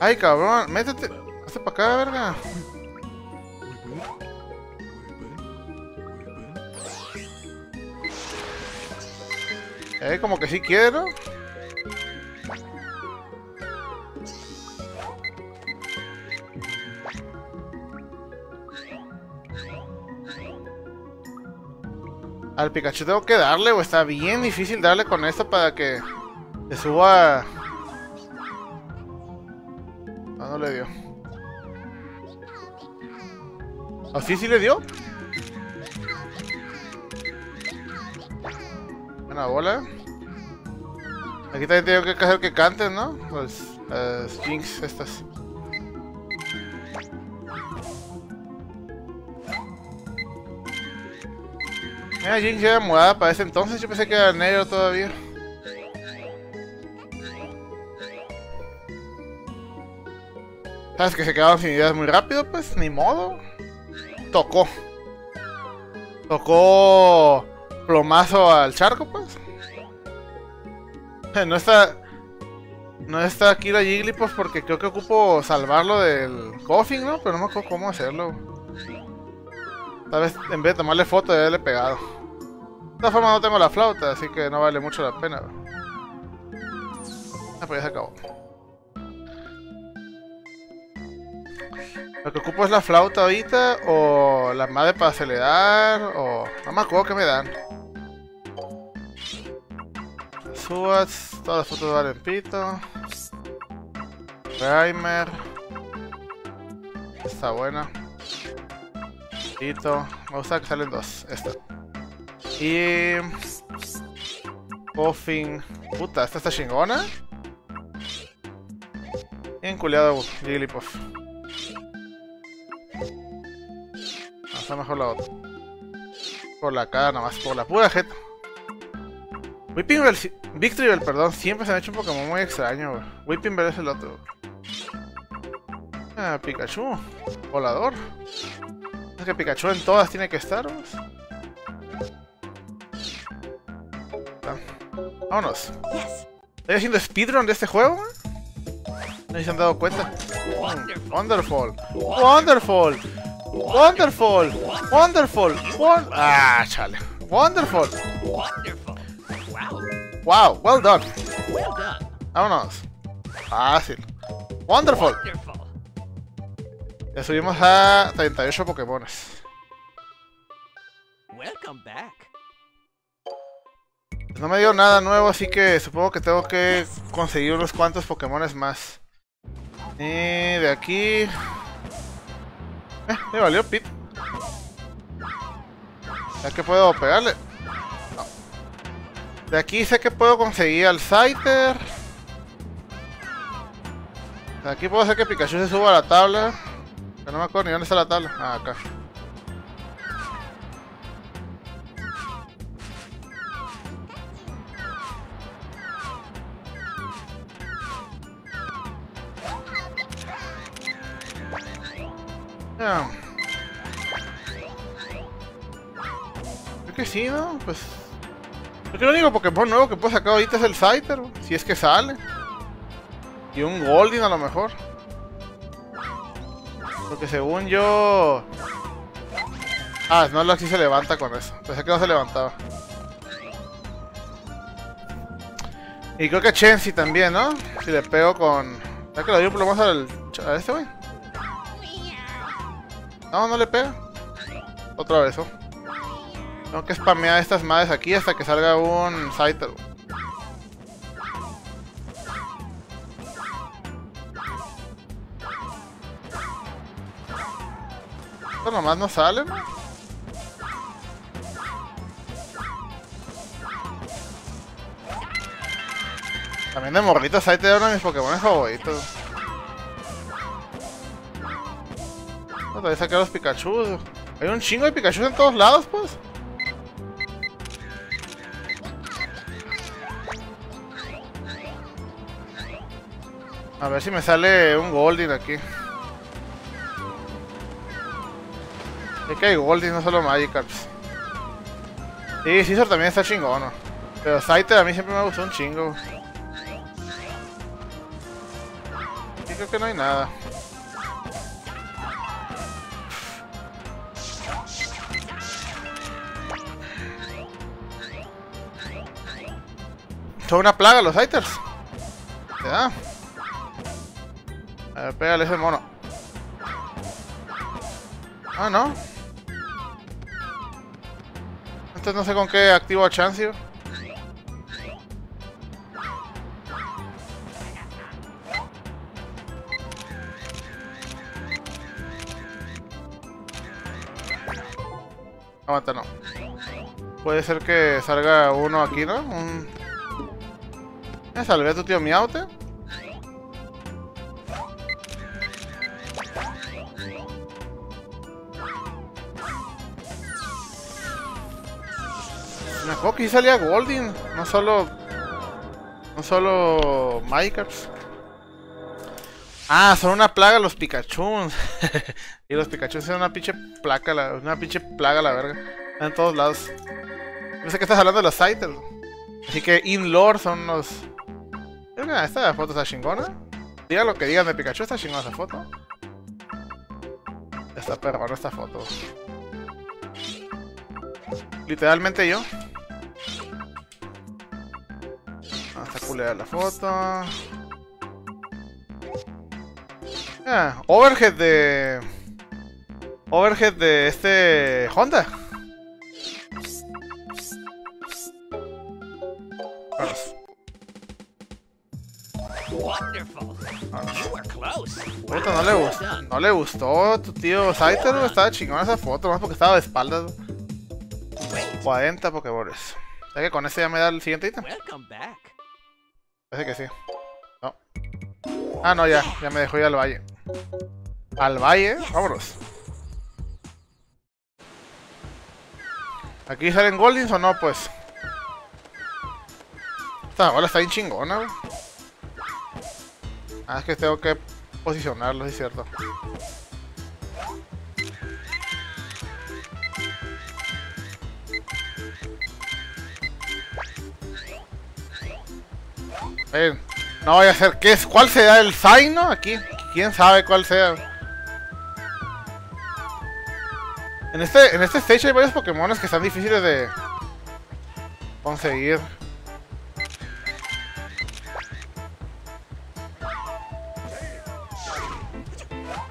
Ay, cabrón, métete. Hazte para acá, verga. Eh, como que sí quiero. Al Pikachu tengo que darle, o está bien difícil darle con esto para que se suba. Ah, no le dio. ¿Ah, sí, le dio? Una bola. Aquí también tengo que hacer que canten, ¿no? Los, las Jinx estas. Mira, Jinx ya era mudada para ese entonces, yo pensé que era negro todavía. ¿Sabes que se quedaron sin ideas muy rápido? Pues ni modo. Tocó. Tocó plomazo al charco, pues. No está. No está aquí la Jigglypuff porque creo que ocupo salvarlo del coffin, ¿no? Pero no me acuerdo cómo hacerlo. Tal vez en vez de tomarle foto de haberle pegado. De todas formas no tengo la flauta, así que no vale mucho la pena. Ah, pues ya se acabó. Lo que ocupo es la flauta ahorita, o la madre para acelerar, o... No me acuerdo qué me dan. Subats, todas las fotos valen pito. Primer. Está buena. Me gusta que salen dos. Esta. Y... Puffing. Puta, esta está chingona. Bien culiado Jigglypuff. No, está mejor la otra. Por la cara nomás, por la pura jeta. Whipping Bell, Victory Bell, perdón, siempre se me ha hecho un Pokémon muy extraño. Whipping Bell es el otro. Ah, Pikachu. Volador. Es que Pikachu en todas tiene que estar. Ah, Vámonos. ¿Estoy haciendo speedrun de este juego? No se han dado cuenta. Wonderful. Wonderful. Wonderful. Wonderful. Won ah, chale. Wonderful. Wonderful. Wow. Wow, well done. Well done. Vámonos. Fácil. Wonderful. Ya subimos a 38 Pokémones. Welcome back. No me dio nada nuevo, así que supongo que tengo que conseguir unos cuantos Pokémones más. Y de aquí... Eh, me valió pit. Ya que puedo pegarle. No. De aquí sé que puedo conseguir al Scyther. De aquí puedo hacer que Pikachu se suba a la tabla. Que no me acuerdo ni dónde está la tabla. Ah, acá. Creo que sí, ¿no? Pues. Creo que el único Pokémon nuevo que puedo sacar ahorita es el Scyther, si es que sale. Y un Golding a lo mejor. Porque según yo. Ah, no, sí se levanta con eso. Pensé que no se levantaba. Y creo que Chensi también, ¿no? Si le pego con. ¿Ya que le doy un plomazo al. a este güey? No, no le pega. Otra vez, ¿oh? Tengo que spamear estas madres aquí hasta que salga un Scyther. Esto nomás no sale, ¿no? También de morrito Scyther era uno de mis Pokémon favoritos. No, todavía saqué los Pikachu. Hay un chingo de Pikachu en todos lados, pues. A ver si me sale un Golding aquí. Es que hay Golding, no solo Magikarps. Sí, Scizor también está chingón, ¿no? Pero Scyther a mí siempre me gustó un chingo. Sí, creo que no hay nada. Son una plaga los Scythers. ¿Te da? A ver, pégale ese mono. Ah, no. Entonces no sé con qué activo a Chansey. Aguanta, no. Puede ser que salga uno aquí, ¿no? Un... Salvé a tu tío Miaute. Me acuerdo que sí salía Golding, no solo. No solo Magikarps. Ah, son una plaga los Pikachu. y los Pikachu son una pinche placa, la, una pinche plaga la verga. Están en todos lados. No sé que estás hablando de los Scyther. Así que Inlord son los. Creo que esta foto está chingona. Diga lo que digan de Pikachu, está chingona esa foto. Está perrona esta foto. Literalmente yo. Ah, está culera la foto. Ah, overhead de. Overhead de este. Honda. Puta, no le gustó. No le gustó tu tío güey, Estaba chingona esa foto, más porque estaba de espaldas. güey. Great. 40 Pokéballs. ¿Sabes que con este ya me da el siguiente ítem? Parece que sí. No. Ah, no, ya. Ya me dejó ir al valle. Al valle, vámonos. ¿Aquí salen Goldings o no? Pues. Esta bola está bien chingona, güey. Ah, es que tengo que posicionarlo, sí es cierto. Ven, no voy a hacer. ¿Qué es? ¿Cuál será el Zaino aquí? ¿Quién sabe cuál sea? En este, en este stage hay varios Pokémon que están difíciles de conseguir.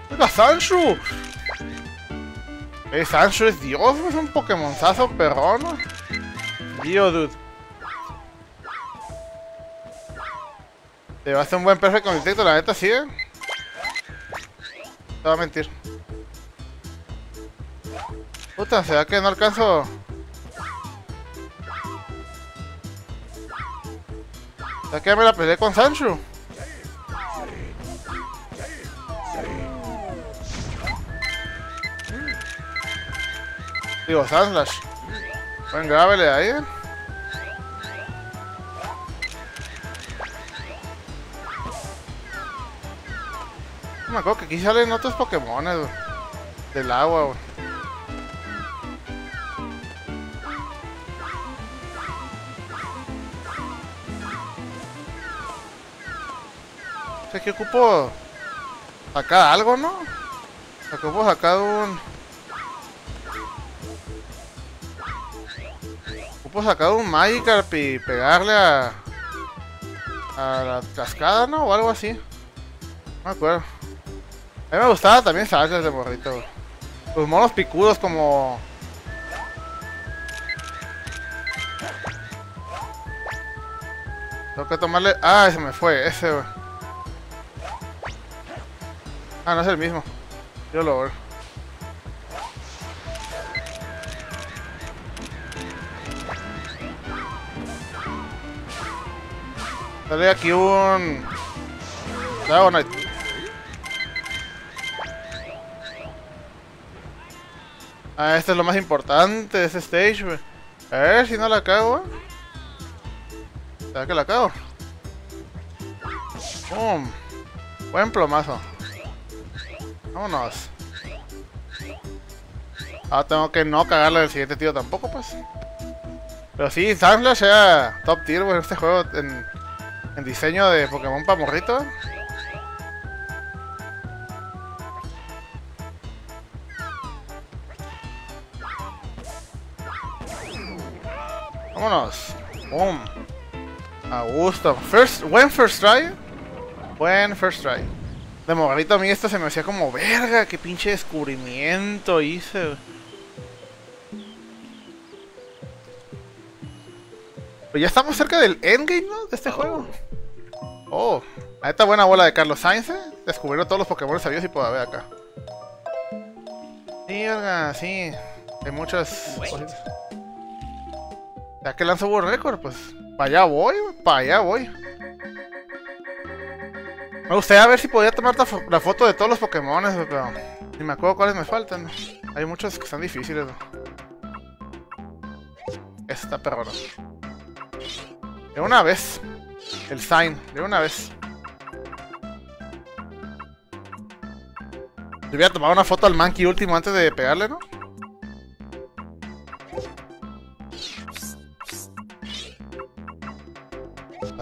¡Mira, Sanshu! Eh, Sanshu es Dios, es un Pokémonzazo perrón. Dios, dude. Te va a hacer un buen perfect con detecto, la neta, sí, eh. Te va a mentir. Puta, ¿será que no alcanzo? ¿Será que me la peleé con Sancho? Digo, Sandslash. Buen grábele ahí. eh. Me acuerdo que aquí salen otros Pokémon del agua, güey. O sea, que ocupo sacar algo, ¿no? Ocupo sacar un... Ocupo sacar un Magikarp y pegarle a... A la cascada, ¿no? O algo así. No me acuerdo. A mí me gustaba también Sagas de morrito. Los monos picudos como... Tengo que tomarle... Ah, ese me fue, ese, güey. Ah, no es el mismo. Yo lo veo. Sale aquí un... Dragonite. Ah, este es lo más importante de ese stage, güey. A ver si no la cago. ¿Será que la cago? ¡Pum! Buen plomazo. Vámonos. Ah, tengo que no cagarle al siguiente tío tampoco, pues. Pero sí, Sandslash era top tier, en este juego en diseño de Pokémon para morrito. Vámonos. Boom. A gusto. First, buen first try. Buen first try. De morrito a mí esto se me hacía como verga, qué pinche descubrimiento hice. güey". Pues ya estamos cerca del endgame, ¿no? De este juego. Oh, a esta buena bola de Carlos Sainz, ¿eh? Descubriendo todos los Pokémon sabios y puedo haber acá. Sí, verga, sí. Hay muchas Wait. Ya que lanzo World Record, pues para allá voy, para allá voy. Me gustaría ver si podía tomar la, fo- la foto de todos los Pokémon, pero ni me acuerdo cuáles me faltan. Hay muchos que están difíciles. ¿no? Este está perrón. De una vez. El sign, de una vez. Le voy a tomar una foto al Monkey último antes de pegarle, ¿no?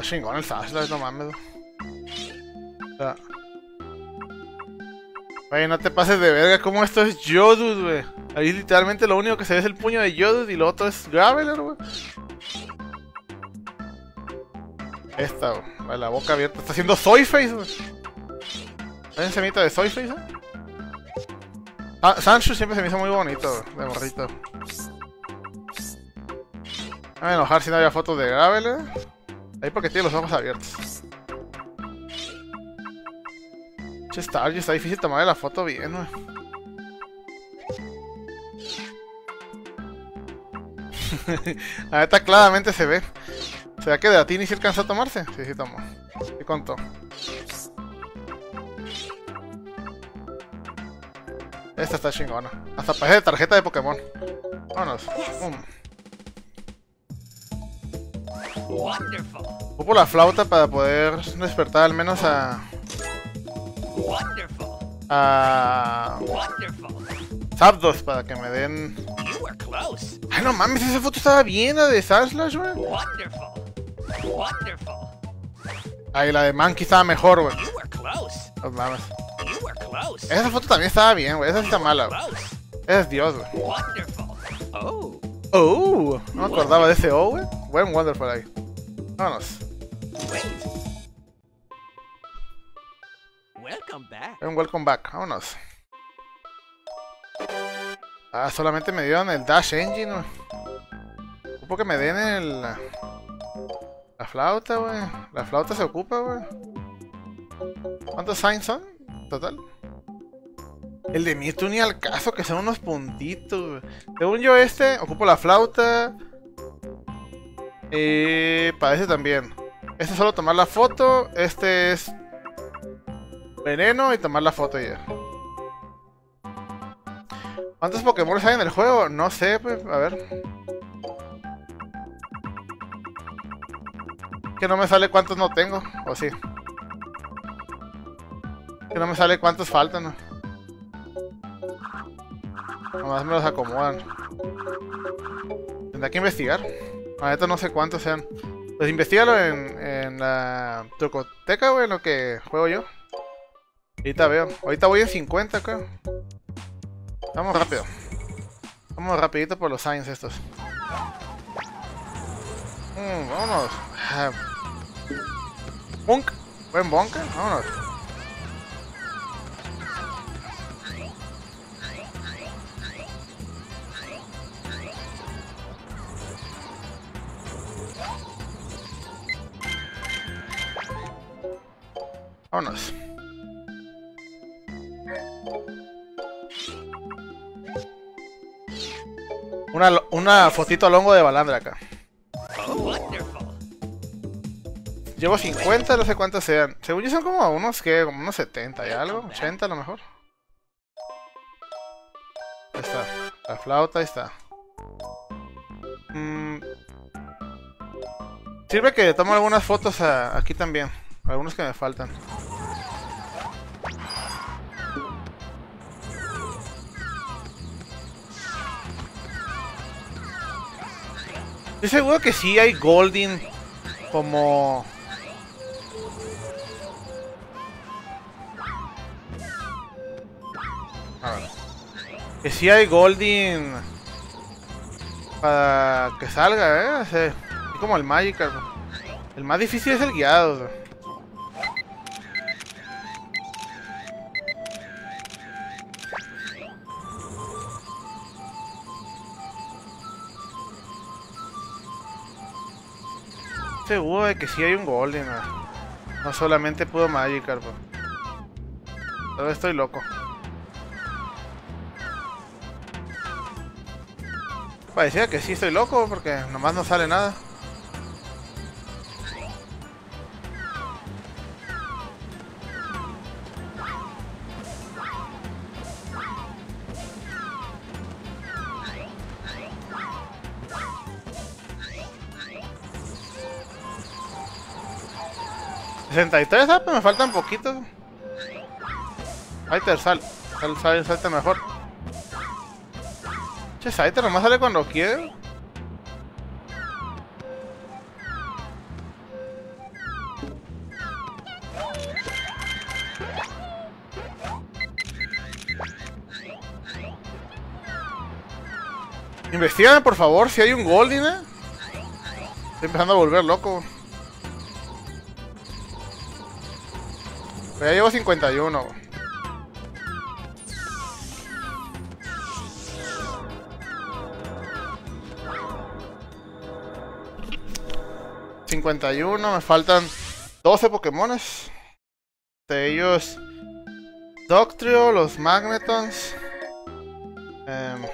Está chingón el Sashlas, no mames. O sea, Güey, no te pases de verga, como esto es Yodud, güey. Ahí literalmente lo único que se ve es el puño de Yodud y lo otro es Graveler, güey. Esta. Güey, La boca abierta. Está haciendo Soy Face, güey. ¿Hay encimita de Soy Face, eh? Ah, siempre se me hizo muy bonito, de morrito. Me voy a enojar si no había fotos de Graveler. Ahí porque tiene los ojos abiertos. Che, Stargy, está difícil tomarle la foto bien, güey. La neta claramente se ve. ¿Será que de a ti ni si alcanzó a tomarse? Sí, sí tomó. Sí contó. Esta está chingona. Hasta parece tarjeta de Pokémon. Vámonos. Pum. Wonderful. Ocupo la flauta para poder despertar al menos a. A. Zapdos para que me den. Ay, no mames, esa foto estaba bien, la de Sandslash, güey. Ay, la de Monkey estaba mejor, güey. No mames. Esa foto también estaba bien, güey. Esa sí está mala, güey. Esa es Dios, güey. Oh. Oh, no me acordaba de ese O, güey. Buen Wonderful ahí. Vámonos. Welcome back. Buen Welcome back. Vámonos. Ah, solamente me dieron el Dash Engine, güey. Ocupo que me den el... La flauta, güey. La flauta se ocupa, güey. ¿Cuántos signs son? Total. El de Mewtwo ni al caso, que son unos puntitos. Según yo, este, ocupo la flauta. Y para ese también. Este es solo tomar la foto. Este es veneno y tomar la foto ya. ¿Cuántos Pokémon hay en el juego? No sé, pues, a ver. Que no me sale cuántos no tengo, o sí. Que no me sale cuántos faltan. Nomás me los acomodan. Tendrá que investigar. Ahorita no sé cuántos sean. Pues investigalo en, en la trucoteca, güey, en lo que juego yo. Ahorita veo. Ahorita voy en 50, creo. Vamos rápido. Vamos rapidito por los signs estos. Mm, vámonos. Ah. Bunk. Buen bunker. Vámonos. Vámonos. Una, una fotito a longo de balandra acá. Llevo 50, no sé cuántos sean. Según yo son como unos que, como unos 70 y algo, 80 a lo mejor. Ahí está. La flauta, ahí está. Mm. Sirve que tomo algunas fotos aquí también. Algunos que me faltan. Estoy seguro que sí hay Golding como... Que sí hay Golding para que salga, ¿eh? Así como el Magikarp. El más difícil es el guiado. o. Seguro de que sí hay un Golden. ¿no? No solamente pudo Magikarp. Vez estoy loco. Parecía que sí estoy loco porque nomás no sale nada. ¿63? Ah, pero me faltan poquitos. Scyther, sal. Sal, sal, salte mejor. Che, Scyther nomás sale cuando quiere. Investígame por favor si hay un Golding, eh. Estoy empezando a volver loco. Pero ya llevo 51. ...51, me faltan 12 Pokémones. De ellos... Doctrio, los Magnetons... em,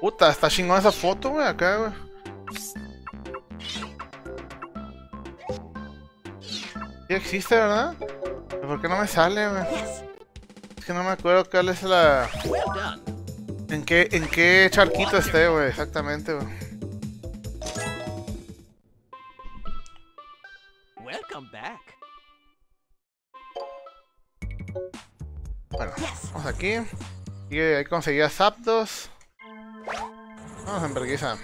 Puta, está chingón esa foto, güey, acá, güey. Sí existe, ¿verdad? ¿Pero ¿Por qué no me sale? Es que no me acuerdo cuál es la... ¿En qué, en qué charquito esté, güey? Exactamente, güey. Welcome back. Bueno, vamos aquí. Y ahí conseguía Zapdos. Vamos en vergüenza.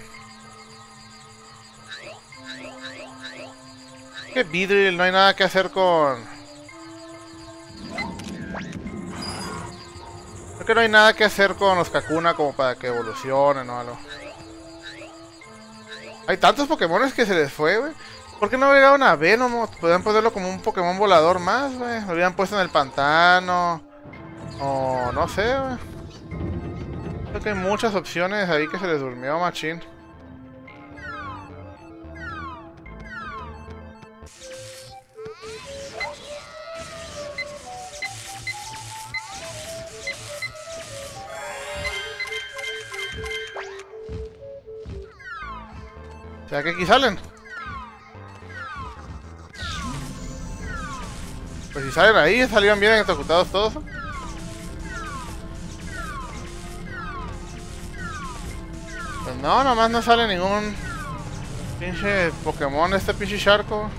Que Vidril, no hay nada que hacer con... Creo que no hay nada que hacer con los Kakuna como para que evolucionen o algo. Hay tantos Pokémones que se les fue, güey. ¿Por qué no agregaron a Venom? Podrían ponerlo como un Pokémon volador más, güey. Lo habían puesto en el pantano. O no sé, güey. Creo que hay muchas opciones ahí que se les durmió, machín. O sea que aquí salen. Pues si salen ahí, salieron bien ejecutados todos. Pues no, nomás no sale ningún pinche Pokémon este pinche charco.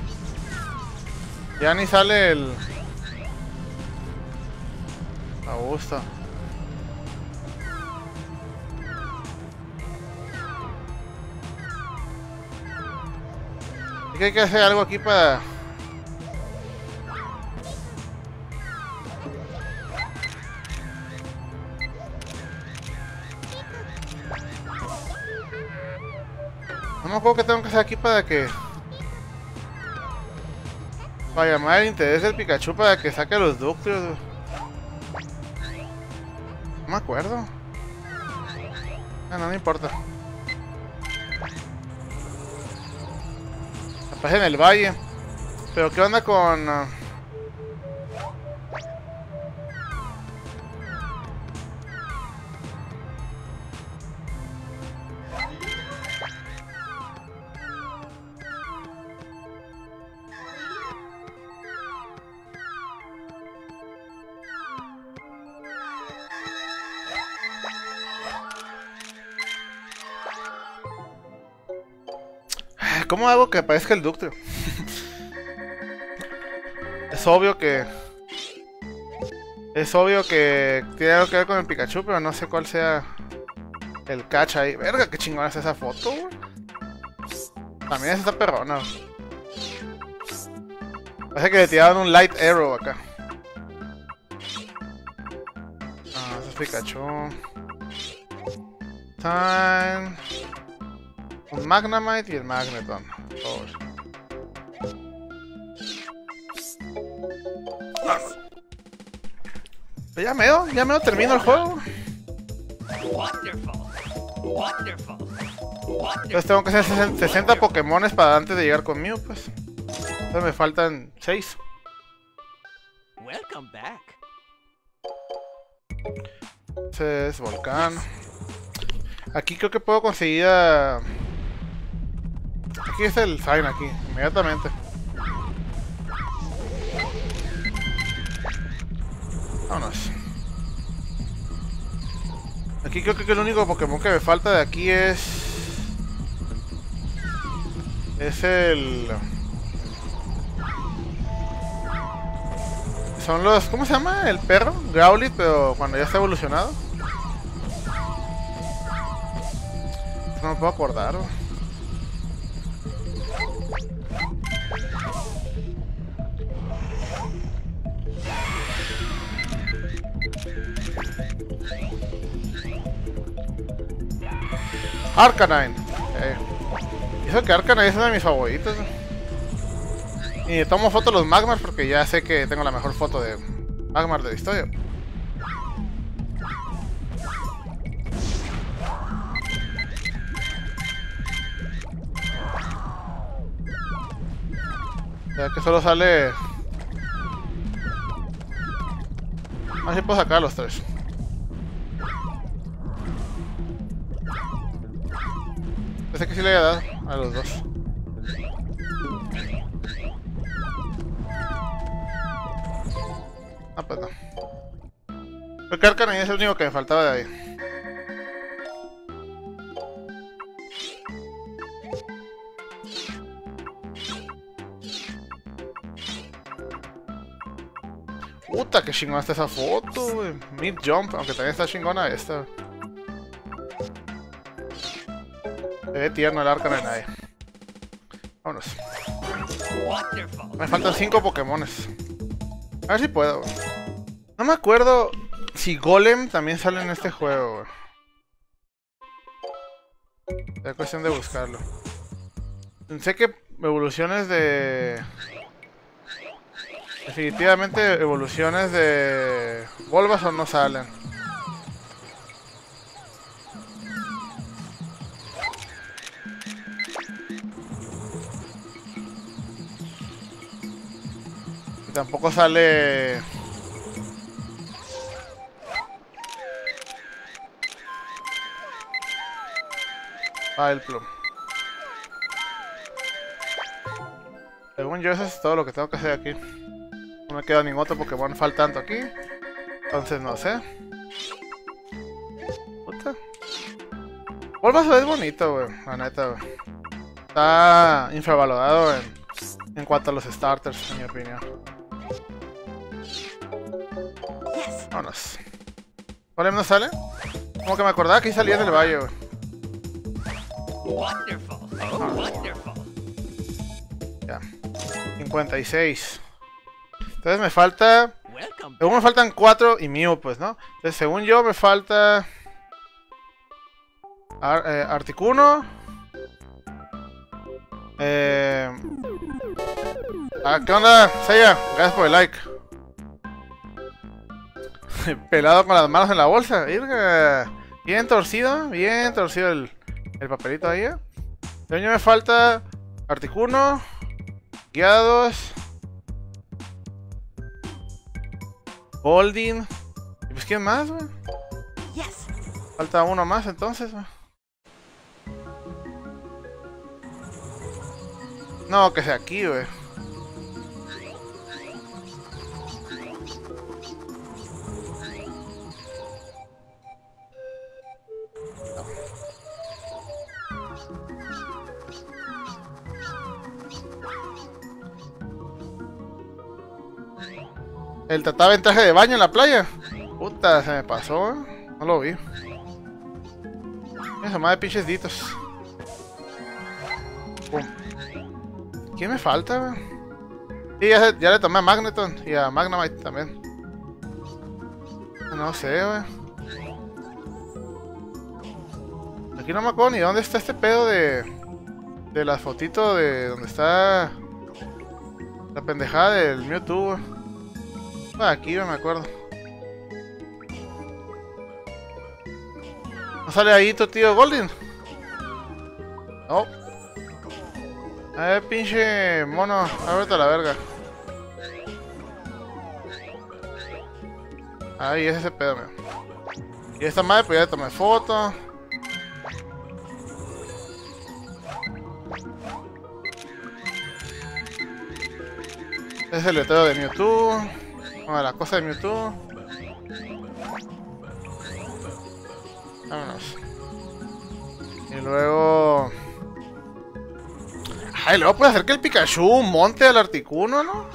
Ya ni sale el... A gusto. Que hay que hacer algo aquí para... No me acuerdo qué tengo que hacer aquí para que... Para llamar el interés del Pikachu para que saque los ductos. No me acuerdo. Ah, no, no importa. Capaz en el valle. Pero ¿qué onda con...? ¿Cómo hago que aparezca el ducto? es obvio que... Es obvio que tiene algo que ver con el Pikachu, pero no sé cuál sea el catch ahí. Verga, qué chingona es esa foto. También es esta perrona. Parece que le tiraron un light arrow acá. Ah, ese es Pikachu. Time. Un Magnemite y el Magneton. Todos. Pues ya meo, ya meo termino el juego. Entonces tengo que hacer 60 60 Pokémones para antes de llegar con Mew, pues. Entonces me faltan 6. Welcome back. Ese es Volcán. Aquí creo que puedo conseguir a... Aquí está el sign aquí, inmediatamente. Vámonos. Aquí creo que el único Pokémon que me falta de aquí es... Es el... Son los... ¿Cómo se llama? El perro. Growlithe, pero cuando ya está evolucionado. No me puedo acordar. Arcanine. Eh. Eso que Arcanine es uno de mis favoritos. Y tomo fotos de los Magmar porque ya sé que tengo la mejor foto de Magmar de la historia. Ya que solo sale... A ver si puedo sacar a los tres. Pensé que sí le había dado a los dos. Ah, pues no. Que Arcanine es el único que me faltaba de ahí. Puta, que chingona está esa foto, güey. Mid jump, aunque también está chingona esta. Se ve tierno el Arcanine ahí. Vámonos. Wonderful. Me faltan 5 Pokémones. A ver si puedo. No me acuerdo si Golem también sale en este juego. Es cuestión de buscarlo. Sé que evoluciones de... Definitivamente evoluciones de... Bulbasaur no salen. Tampoco sale... Ah, el plum. Según yo, eso es todo lo que tengo que hacer aquí. No me queda ningún otro Pokémon faltando aquí. Entonces no sé. Puta. Bulbasaur es bonito, güey. La neta, güey. Está infravalorado en, en cuanto a los starters, en mi opinión. Vámonos. ¿Golem no sale? Como que me acordaba que ahí salía del valle, güey. Oh. Ya. 56. Entonces me falta. Según me faltan 4 y Mew, pues, ¿no? Entonces, según yo, me falta. Ar- eh, Articuno. Eh... Ah, ¿qué onda? Seiya, gracias por el like. Pelado con las manos en la bolsa. Bien torcido, bien torcido el, el papelito ahí. yo me falta Articuno. Guiados. Holding. ¿Y pues quién más, güey? Yes. Falta uno más entonces, güey. No, que sea aquí, güey. El trataba en traje de baño en la playa. Puta, se me pasó, ¿eh? No lo vi. Esa madre de pinches ditos. ¿Quién me falta, güey? Sí, ya, le tomé a Magneton y a Magnemite también. No sé, güey. Aquí no me acuerdo ni dónde está este pedo de. De las fotitos de donde está. La pendejada del Mewtwo, güey. Ah, aquí, güey, me acuerdo. ¿No sale ahí tu tío Golden? No. A ver, pinche mono, ábrete a la verga. Ahí es ese pedo, mira. Y esta madre, pues ya tomé foto. Es el letrero de Mewtwo. Bueno, la cosa de Mewtwo. Vámonos. Y luego... Ay, luego puede hacer que el Pikachu monte al Articuno, ¿no?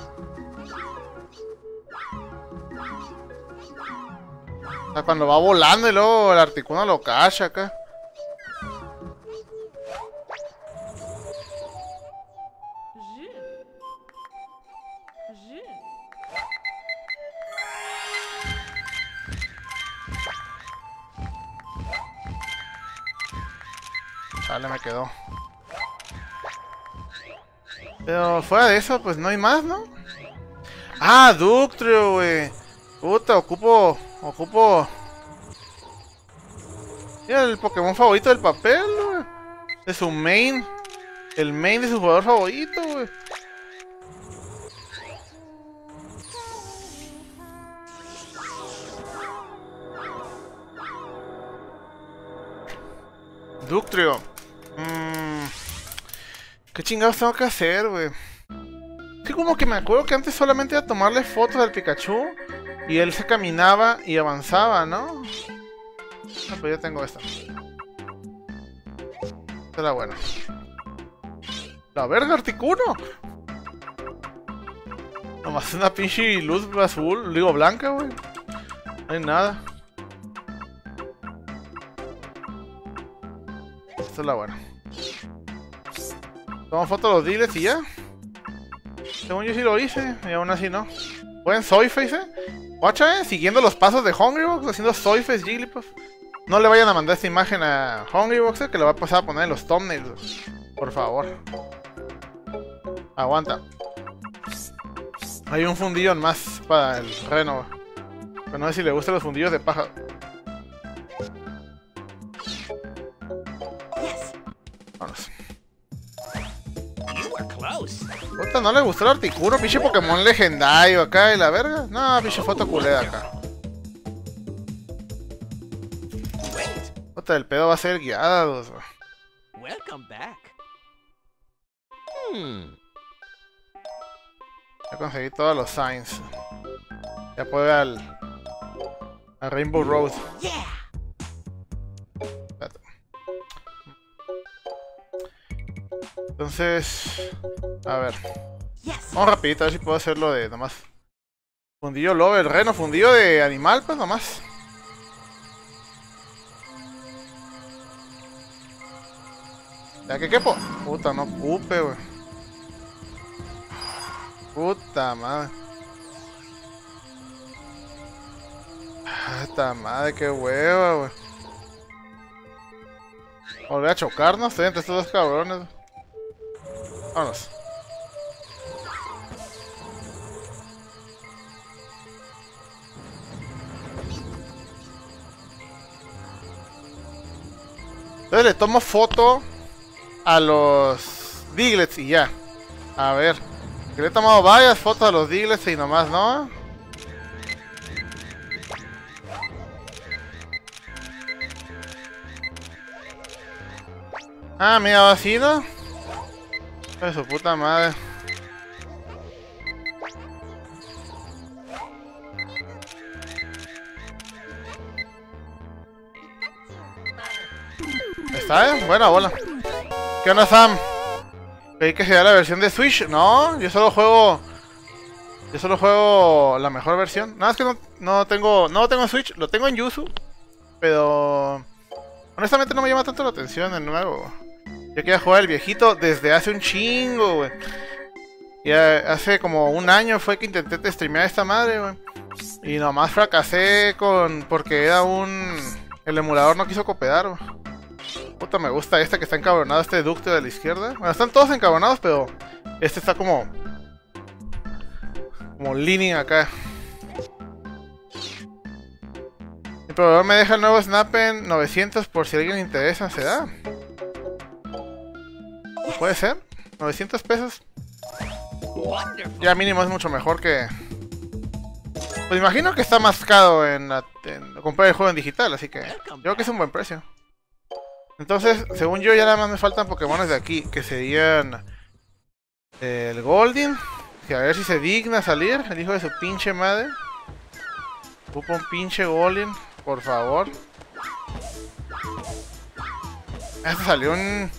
O sea, cuando va volando y luego el Articuno lo cacha acá. Dale, me quedó. Pero fuera de eso, pues no hay más, ¿no? Ah, Ductrio, güey. Puta, ocupo. Ocupo. Mira, el Pokémon favorito del papel, güey. De su main. El main de su jugador favorito, güey. Ductrio. Mmm. ¿Qué chingados tengo que hacer, güey? Sí, como que me acuerdo que antes solamente era tomarle fotos al Pikachu y él se caminaba y avanzaba, ¿no? Ah, pues ya tengo esta. Esta es la buena. La verga, Articuno. Nomás una pinche luz azul, digo blanca, güey. No hay nada. Esta es la buena. Toma foto de los diles y ya. Según yo sí lo hice, y aún así no. Buen Soyface, eh. Guacha, eh, siguiendo los pasos de Hungrybox, haciendo Soyface Jigglypuff. No le vayan a mandar esta imagen a Hungrybox, eh, que le va a pasar a poner en los thumbnails. Por favor. Aguanta. Hay un fundillo más para el reno. Pero no sé si le gustan los fundillos de paja. Puta, no le gustó el Articuno, pinche Pokémon legendario acá y la verga. No, pinche foto culera acá. Puta, el pedo va a ser guiados, güey. Welcome back. Hmm. Ya conseguí todos los signs. Ya puedo ir al. a Rainbow Road. Yeah. Entonces. A ver. Vamos rapidito a ver si puedo hacerlo de nomás. Fundillo lobo, el reno, fundillo de animal, pues nomás. ¿Ya que quepo? Puta, no ocupe, wey. Puta madre. Puta madre, qué hueva, wey. Volver a chocarnos, entre estos dos cabrones. Vámonos. Entonces le tomo foto a los Diglets y ya. A ver. Que le he tomado varias fotos a los Diglets y nomás, ¿no? Ah, mira, ¿no? De su puta madre. Está, ¿eh? Buena bola. ¿Qué onda, Sam? Creí que sería la versión de Switch. No, yo solo juego. Yo solo juego la mejor versión. Nada, es que no, no tengo. No tengo en Switch, lo tengo en Yuzu. Pero. Honestamente no me llama tanto la atención el nuevo. Yo quería jugar el viejito desde hace un chingo, güey. Ya hace como un año fue que intenté streamear esta madre, güey. Y nomás fracasé con. porque era un. El emulador no quiso cooperar, güey. Puta, me gusta este que está encabronado, este ducto de la izquierda. Bueno, están todos encabronados, pero este está como. como leaning acá. El proveedor me deja el nuevo Snap en 900 por si alguien le interesa, ¿se da? ¿Puede ser? ¿900 pesos? Ya mínimo es mucho mejor que... Pues imagino que está más caro en, la- en comprar el juego en digital, así que yo creo que es un buen precio. Entonces, según yo, ya nada más me faltan Pokémones de aquí, que serían el Goldin, que a ver si se digna salir, el hijo de su pinche madre. Ocupa un pinche Goldin, por favor. Este salió un...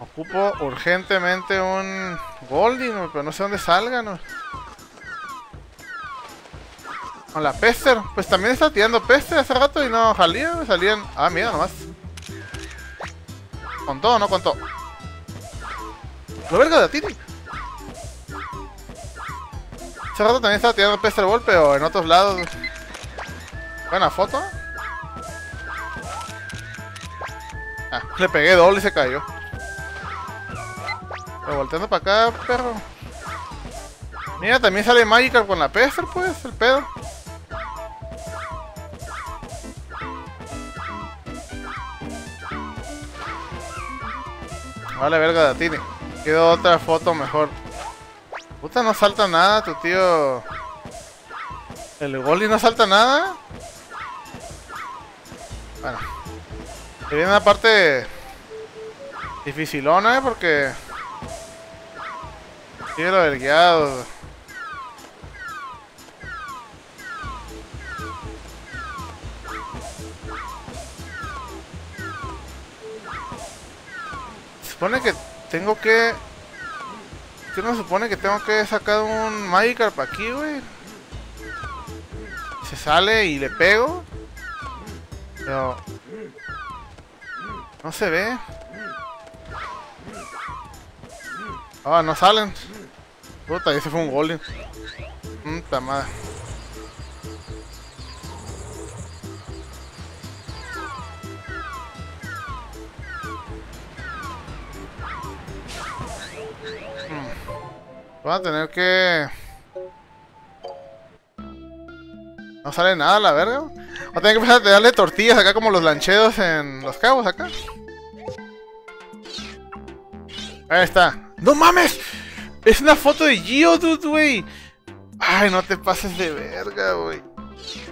Ocupo urgentemente un Goldin, pero no sé dónde salgan. Con la Pester, pues también está tirando Pester hace rato y no salía, güey, salían. Ah, mira nomás. Con todo, no con todo. Lo verga de Titi. Hace rato también estaba tirando Pester Ball, pero en otros lados. Buena foto. Ah, le pegué doble y se cayó. Pero volteando para acá, perro. Mira, también sale Magikarp con la Pester, pues, el pedo. Vale, verga, Datini. Quedó otra foto mejor. Puta, no salta nada, tu tío. El Goli no salta nada. Bueno. Se viene una parte dificilona, ¿eh? Porque... Guiado. Se supone que tengo que... ¿Qué no supone que tengo que sacar un Magikarp aquí, güey? Se sale y le pego. Pero... No se ve. Ah, no salen. Puta, ese fue un golem. Puta madre. Mm. Voy a tener que... No sale nada la verga. Voy a tener que empezar a darle tortillas acá como los lancheros en los cabos acá. Ahí está. ¡No mames! Es una foto de Geodude, güey. Ay, no te pases de verga, güey.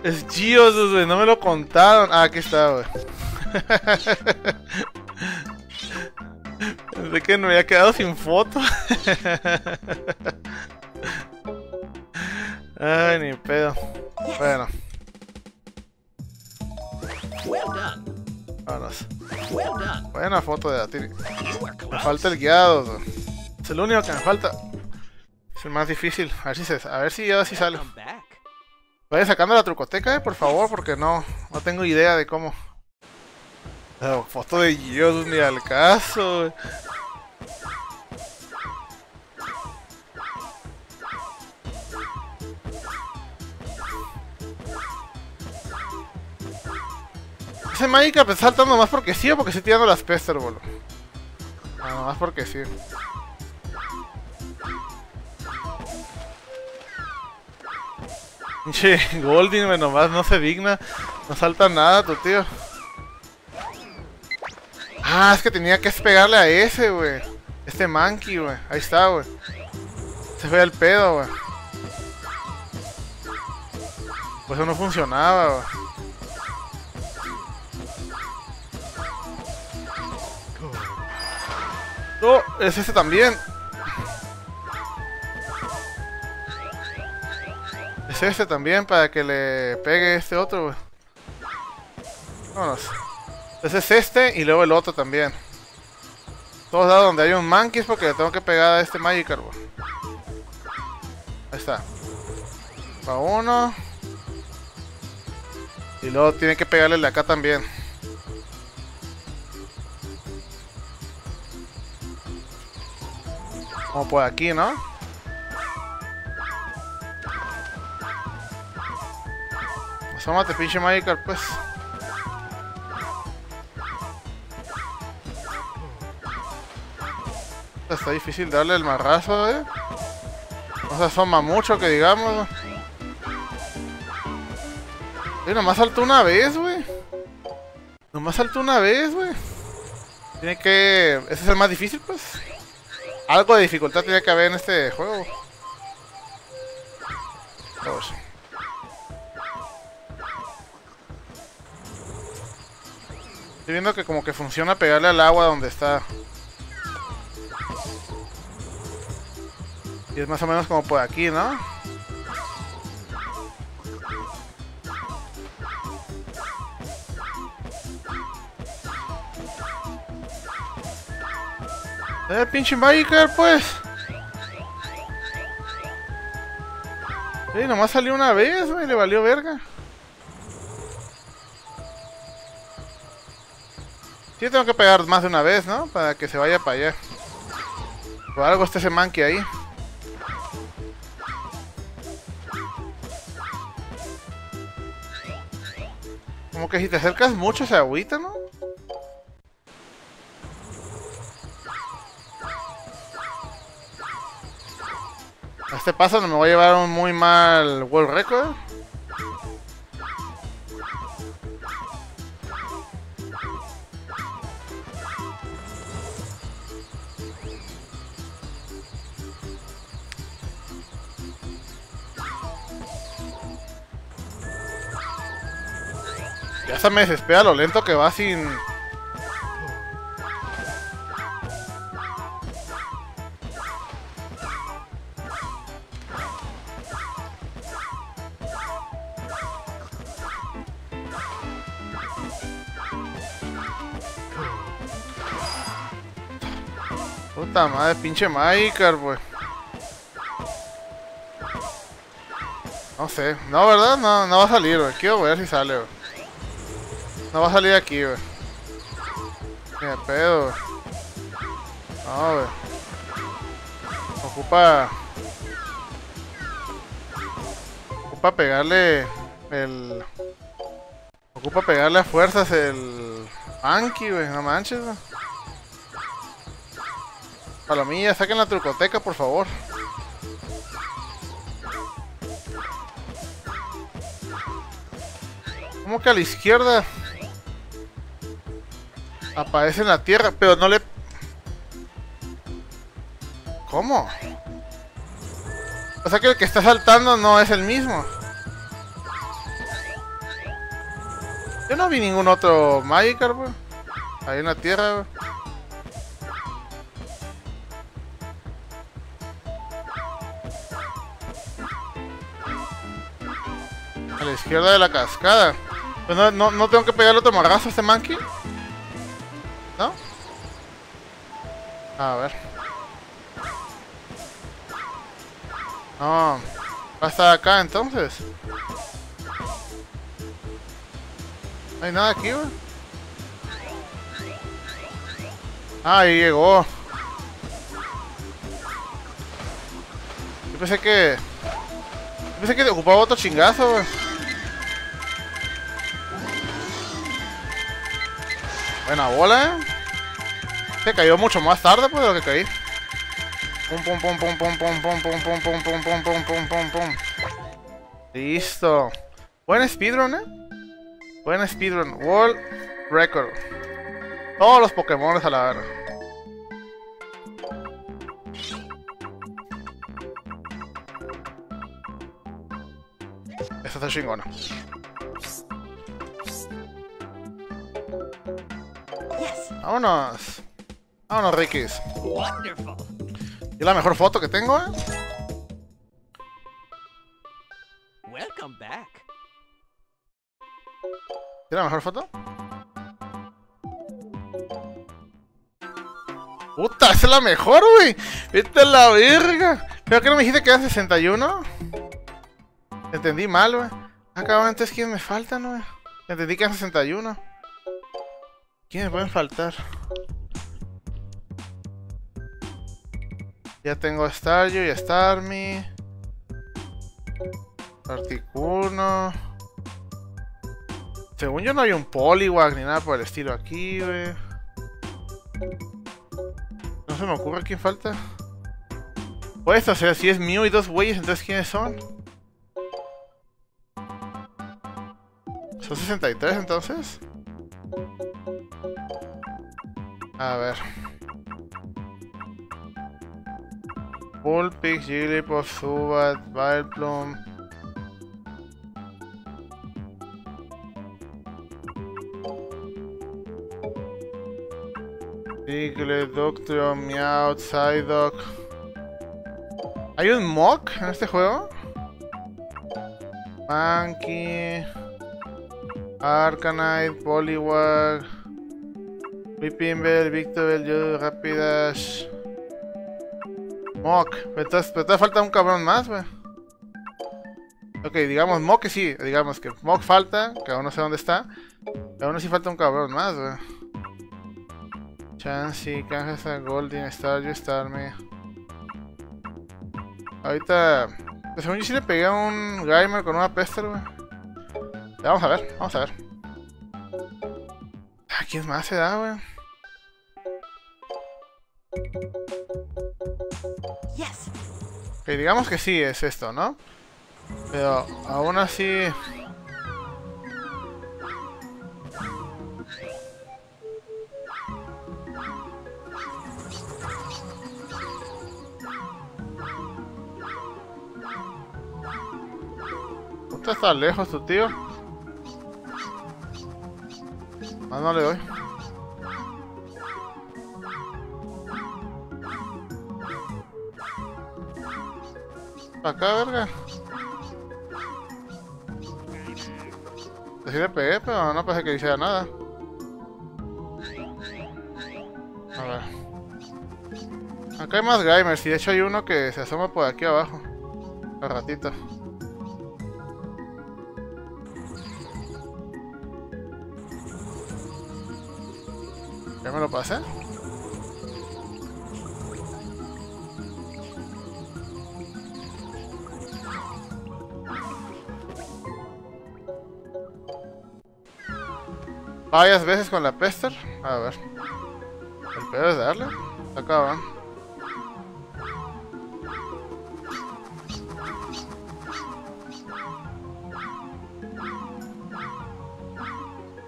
Es Geodude, güey. No me lo contaron. Ah, aquí está, güey. Pensé que me había quedado sin foto. Ay, ni pedo. Bueno, vámonos. Buena foto de Atiri. Me falta el guiado. güey. Es el único que me falta. Es el más difícil. A ver si, se, a ver si ahora sí sale. Vaya sacando la trucoteca, eh, por favor, porque no, no tengo idea de cómo. Pero foto de Dios ni al caso. güey. Ese Magikarp está saltando más porque sí o porque estoy tirando las Pester, boludo. Ah, más porque sí. Pinche Goldin, nomás no se digna. No salta nada, tu tío. Ah, es que tenía que pegarle a ese, güey. Este monkey, güey. Ahí está, güey. Se fue el pedo, güey. Pues eso no funcionaba, güey. No, es este también. Es este también para que le pegue este otro. Vámonos. Ese es este y luego el otro también. Todos lados donde hay un monkey es porque le tengo que pegar a este Magikarp. Ahí está. Va uno. Y luego tiene que pegarle de acá también. Como por aquí, ¿no? Asómate, pinche Magikarp, pues. Está difícil darle el marrazo, eh. No se asoma mucho, que digamos. Eh, nomás saltó una vez, güey. Nomás saltó una vez, güey. Tiene que... Ese es el más difícil, pues. Algo de dificultad tiene que haber en este juego. Vamos. Estoy viendo que como que funciona pegarle al agua donde está. Y es más o menos como por aquí, ¿no? Eh, pinche Magikarp, pues. Eh, nomás salió una vez, güey, le valió verga. Sí, tengo que pegar más de una vez, ¿no? Para que se vaya para allá. Por algo está ese monkey ahí. Como que si te acercas mucho se agüita, ¿no? A este paso no me voy a llevar un muy mal world record. Se me desespera lo lento que va sin... Puta madre, pinche Magikarp, güey. No sé. No, ¿verdad? No, no va a salir. Quiero ver si sale. No va a salir aquí, güey. Ni de pedo, güey. No, güey. Ocupa. Ocupa pegarle el. Ocupa pegarle a fuerzas el. Anki, güey. No manches, güey. Palomilla, saquen la trucoteca, por favor. ¿Cómo que a la izquierda? Aparece en la tierra, pero no le... ¿Cómo? O sea que el que está saltando no es el mismo. Yo no vi ningún otro Magikarp, güey. Ahí en la tierra, güey. A la izquierda de la cascada. Pues no, no, no tengo que pegarle otro marrazo a este monkey. A ver. No. Va a estar acá entonces. No hay nada aquí, güey. Ah, ahí llegó. Yo pensé que... Yo pensé que ocupaba otro chingazo, güey. Buena bola, eh. Se cayó mucho más tarde pues de lo que caí. Pum pum pum pum pum pum pum pum pum pum pum pum pum pum pum pum. Listo. Buen speedrun, eh. Buen speedrun. World record. Todos los Pokémon a la verga. Esta está chingona. Vámonos. Vámonos, Rikis. ¿Y la mejor foto que tengo, eh? Welcome back. ¿Y la mejor foto? Puta, esa es la mejor, güey. Vete a la verga. ¿Pero que no me dijiste que era 61? Entendí mal, güey. Ah, cabrón, entonces ¿quién me faltan, güey? Entendí que eran 61. ¿Quién me pueden faltar? Ya tengo a Staryu y a Starmie. Articuno. Según yo no hay un Poliwag ni nada por el estilo aquí, güey. No se me ocurre quién falta. Pues, o si es Mew y dos güeyes, entonces ¿quiénes son? ¿Son 63 entonces? A ver. Bullpix, Jigglypuff, Zubat, Vileplume. Diglett, Doctor, Meowth, Psyduck. ¿Hay un Mock en este juego? Monkey. Arcanine, Poliwag. Pipimbel, Victobel, Yodo, Rapidash. Mock. Pero te, falta un cabrón más, wey. Ok, digamos Mock sí. Digamos que Mock falta, que aún no sé dónde está. Pero aún así falta un cabrón más, wey. Chansey, Kangaskhan, Goldin, Staryu, Starmie. Ahorita... pues, Según yo sí le pegué a un Gaimer con una Pester. Ya, vamos a ver, vamos a ver. ¿A quién más se da, wey? Yes. Digamos que sí es esto, ¿no? Pero aún así... Está lejos tu tío. Ah, no le doy. Acá, verga. Sí le pegué, pero no parece que hiciera nada. A ver. Acá hay más gamers y de hecho hay uno que se asoma por aquí abajo. Al ratito. Ya me lo pasé. Varias veces con la pester. A ver. El peor es darle. Cabrón.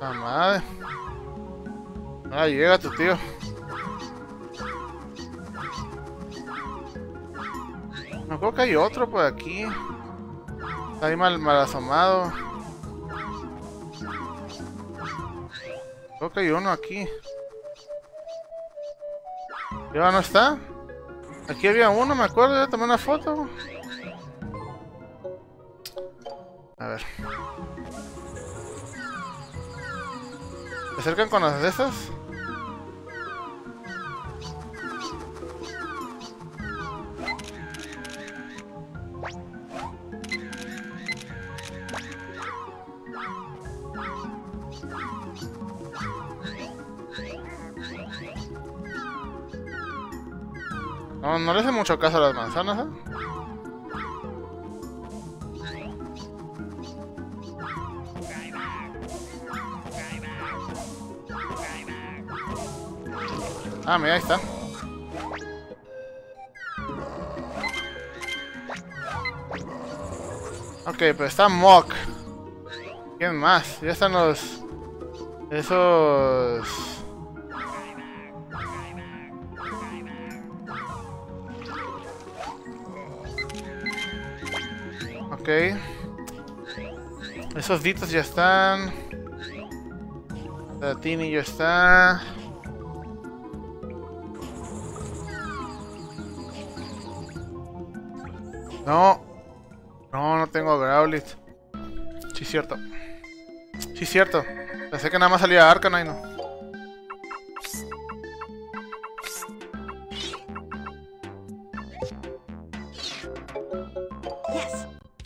La madre. Ah, llega tu tío. Me acuerdo que hay otro por aquí. Está ahí mal, mal asomado. Creo que hay uno aquí. ¿Ya no está? Aquí había uno, me acuerdo, ya tomé una foto. A ver. ¿Se acercan con las de esas? No, le hace mucho caso a las manzanas, ¿eh? Ah, mira, ahí está. Ok, pero está Mock. ¿Quién más? Ya están los... Esos... Esos ditos ya están. La Tini ya está. No. No, no tengo Growlit. Sí, cierto. Sí, cierto. Pensé que nada más salía Arcanine.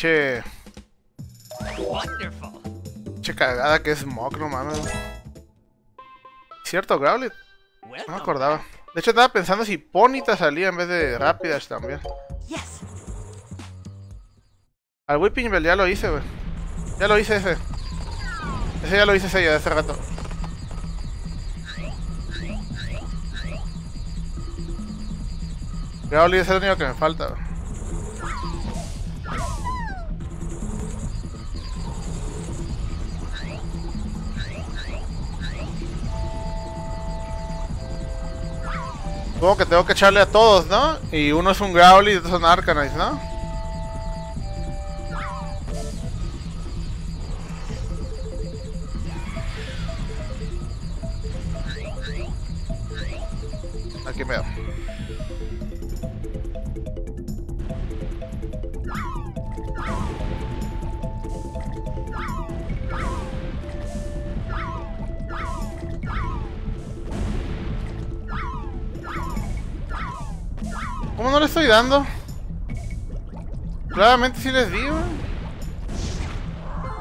Che, che cagada que es Mock, no mames. Cierto, Growlit. No me acordaba. De hecho, estaba pensando si Ponita salía en vez de Rápidas también. Al Whipping Bell ya lo hice, güey. Ya lo hice ese. Ese ya lo hice ese ya de hace rato. Growly es el único que me falta, güey. Supongo que tengo que echarle a todos, ¿no? Y uno es un Growly y otros son Arcanites, ¿no? Aquí veo. ¿Cómo no le estoy dando? Claramente sí les di, güey.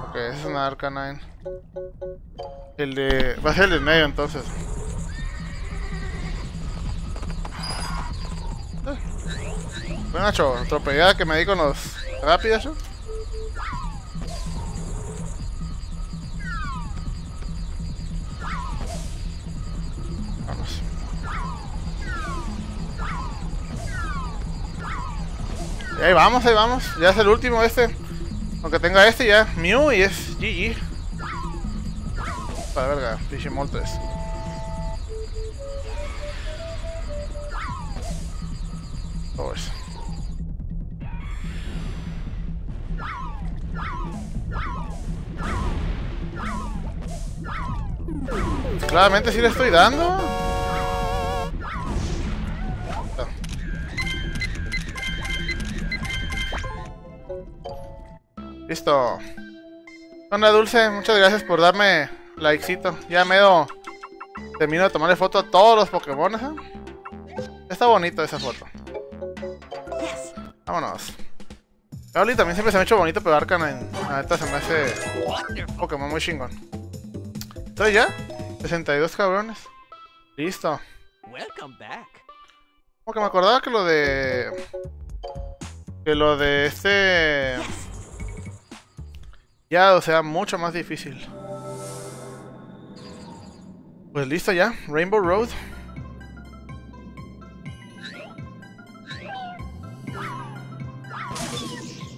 Ok, es una Arcanine. El de... Va a ser el de medio entonces. Bueno, Nacho, atropellada que me di con los rápidos. ¿no? Vamos. Ahí vamos, ahí vamos. Ya es el último este. Aunque tenga este ya. Mew y es GG. Para verga, pinche Moltres. Eso. Claramente sí le estoy dando. Listo. Onda Dulce, muchas gracias por darme likecito. Ya medio termino de tomarle foto a todos los Pokémon. ¿eh? Está bonito esa foto. Yes. Vámonos. Gauli también siempre se me ha hecho bonito, pero Arcanine, la neta se me hace. Pokémon muy chingón. ¿Estoy ya? 62 cabrones. Listo. Welcome back. Como que me acordaba que lo de... Que lo de este... Ya, o sea, mucho más difícil. Pues listo ya, Rainbow Road.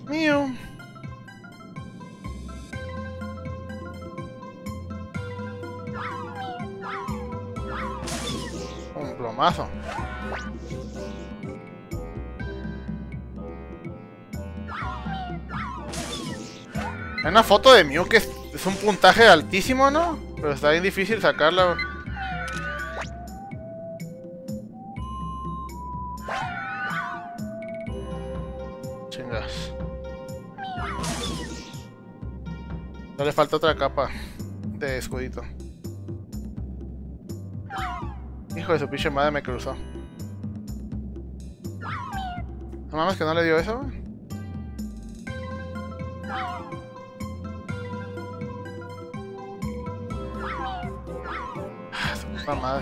Mío. Un plomazo. Hay una foto de Mew que es, un puntaje altísimo, ¿no? Pero está bien difícil sacarla. Chingas. No le falta otra capa de escudito. Hijo de su pinche madre me cruzó. No mames que no le dio eso, güey. Ah.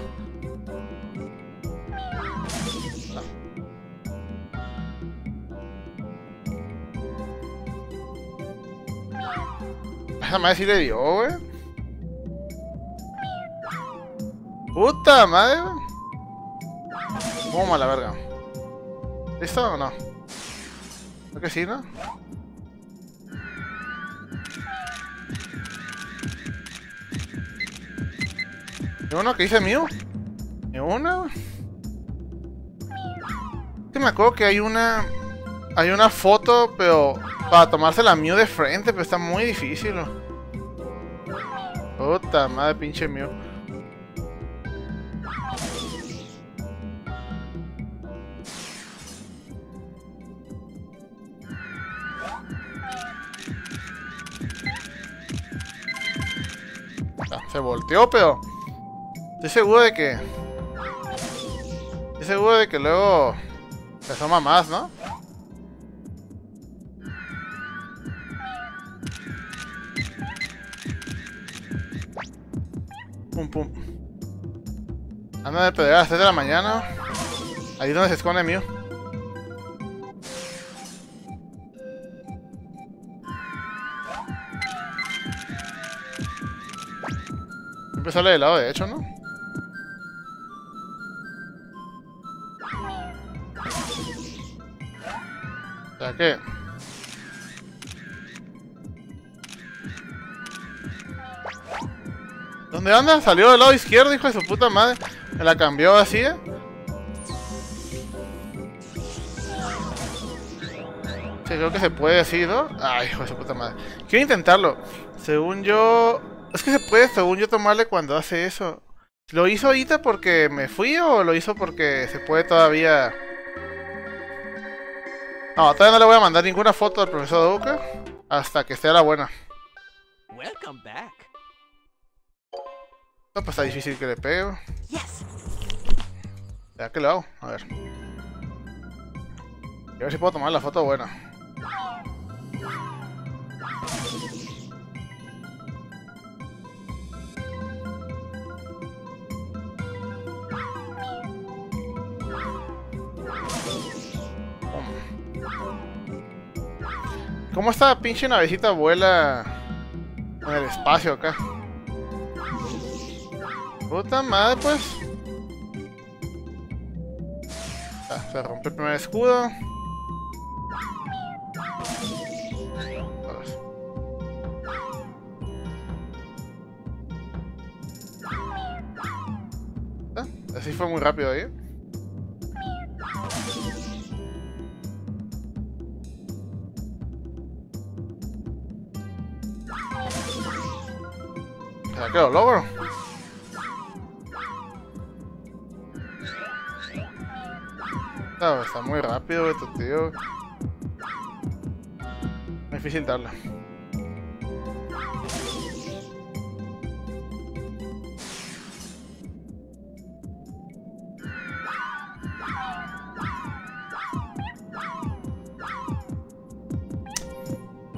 Esa madre sí le dio, güey. Puta madre. Toma la verga. ¿Listo o no? Creo que sí, ¿no? ¿Y uno que dice mío? ¿Y una? Que me acuerdo que hay una. Hay una foto, pero para tomarse la Mew de frente, pero está muy difícil. Puta madre, pinche Mew. Ah, Se volteó, pero. Estoy seguro de que. Estoy seguro de que luego. Se asoma más, ¿no? Pum pum. Anda de pedrear a las 3 de la mañana. Ahí es donde se esconde mío. Siempre sale del lado derecho, ¿no? Sea que... ¿Dónde anda? Salió del lado izquierdo, hijo de su puta madre. Me la cambió así, ¿eh? Sí, creo que se puede así, ¿no? Ay, hijo de su puta madre. Quiero intentarlo. Según yo... Es que se puede, según yo, tomarle cuando hace eso. ¿Lo hizo ahorita porque me fui o lo hizo porque se puede todavía...? No, todavía no le voy a mandar ninguna foto al profesor Duca hasta que esté a la buena. Welcome back. No, pues está difícil que le pegue. Yes. Ya que lo hago, a ver. A ver si puedo tomar la foto buena. ¿Cómo esta pinche navecita vuela en el espacio acá? Puta madre, pues. Ah, se rompe el primer escudo. Ah, así fue muy rápido ahí. ¿Será que lo logro? No, está muy rápido este tío. Muy difícil darla.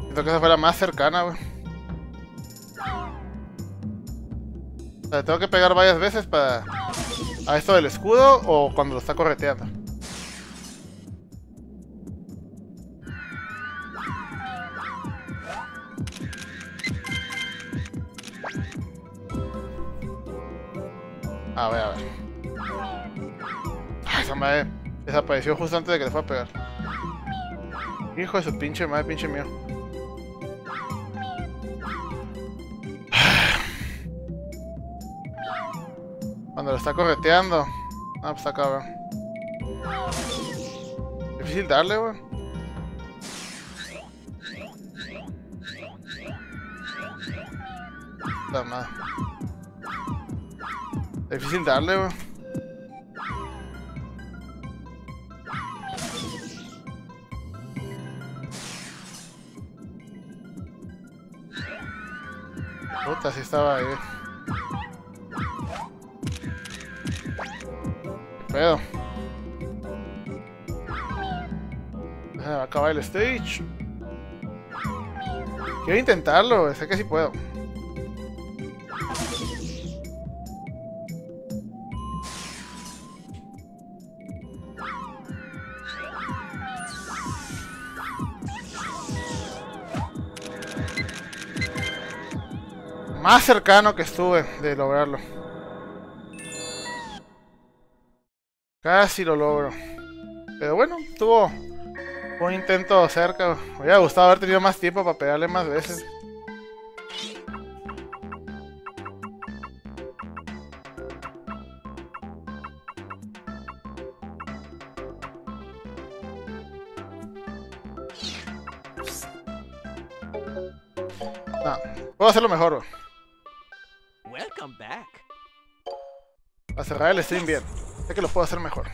Siento que esa fue la más cercana, güey. Tengo que pegar varias veces para a esto del escudo o cuando lo está correteando. A ver, a ver. Ay, esa madre desapareció justo antes de que le fue a pegar. Hijo de su pinche madre, pinche mío. Lo está correteando. Ah, pues está. Difícil darle, weón. La. Difícil darle, weón. Puta, sí estaba ahí. Pedo? Se va a acabar el stage. Quiero intentarlo, sé que sí puedo. Más cercano que estuve de lograrlo. Casi lo logro. Pero bueno, tuvo un intento cerca. Me hubiera gustado haber tenido más tiempo para pegarle más veces. No, puedo hacerlo mejor. Welcome back. Para cerrar el stream bien. Sé que lo puedo hacer mejor.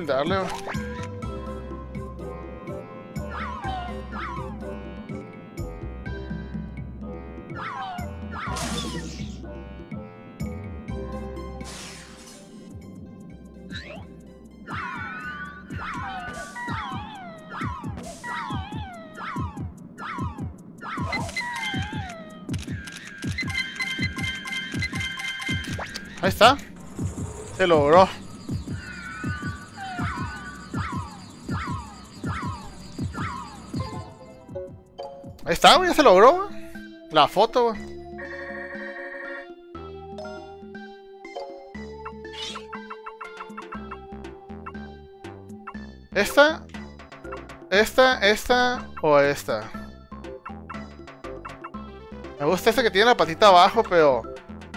Difícil darle. Ahí está. Se logró. Está, ya se logró. La foto. Esta, esta, esta o esta. Me gusta esta que tiene la patita abajo, pero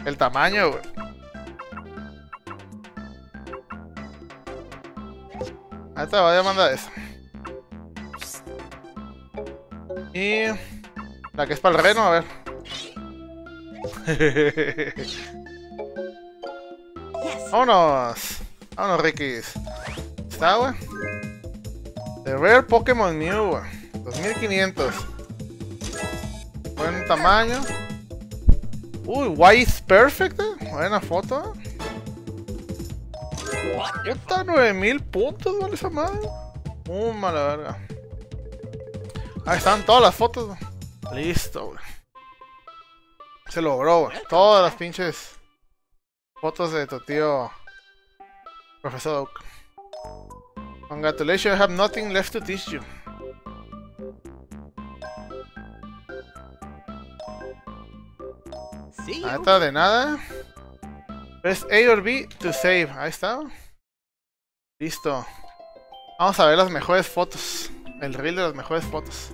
el tamaño, güey. Ahí te voy a mandar esa. Y la que es para el reno, a ver. Vámonos. Vámonos, Rikis. Está, güey. The Rare Pokémon New, güey. 2500. Buen tamaño. Uy, Wise Perfect, eh. Buena foto. eh. Puta, 9000 puntos, vale esa madre. Uh, mala verga. Ahí están todas las fotos. Listo, güey. Se logró, güey. Todas las pinches fotos de tu tío Profesor Oak. Congratulations, I have nothing left to teach you. You. está de nada. Press A or B to save. Ahí está. Listo. Vamos a ver las mejores fotos. El reel de las mejores fotos.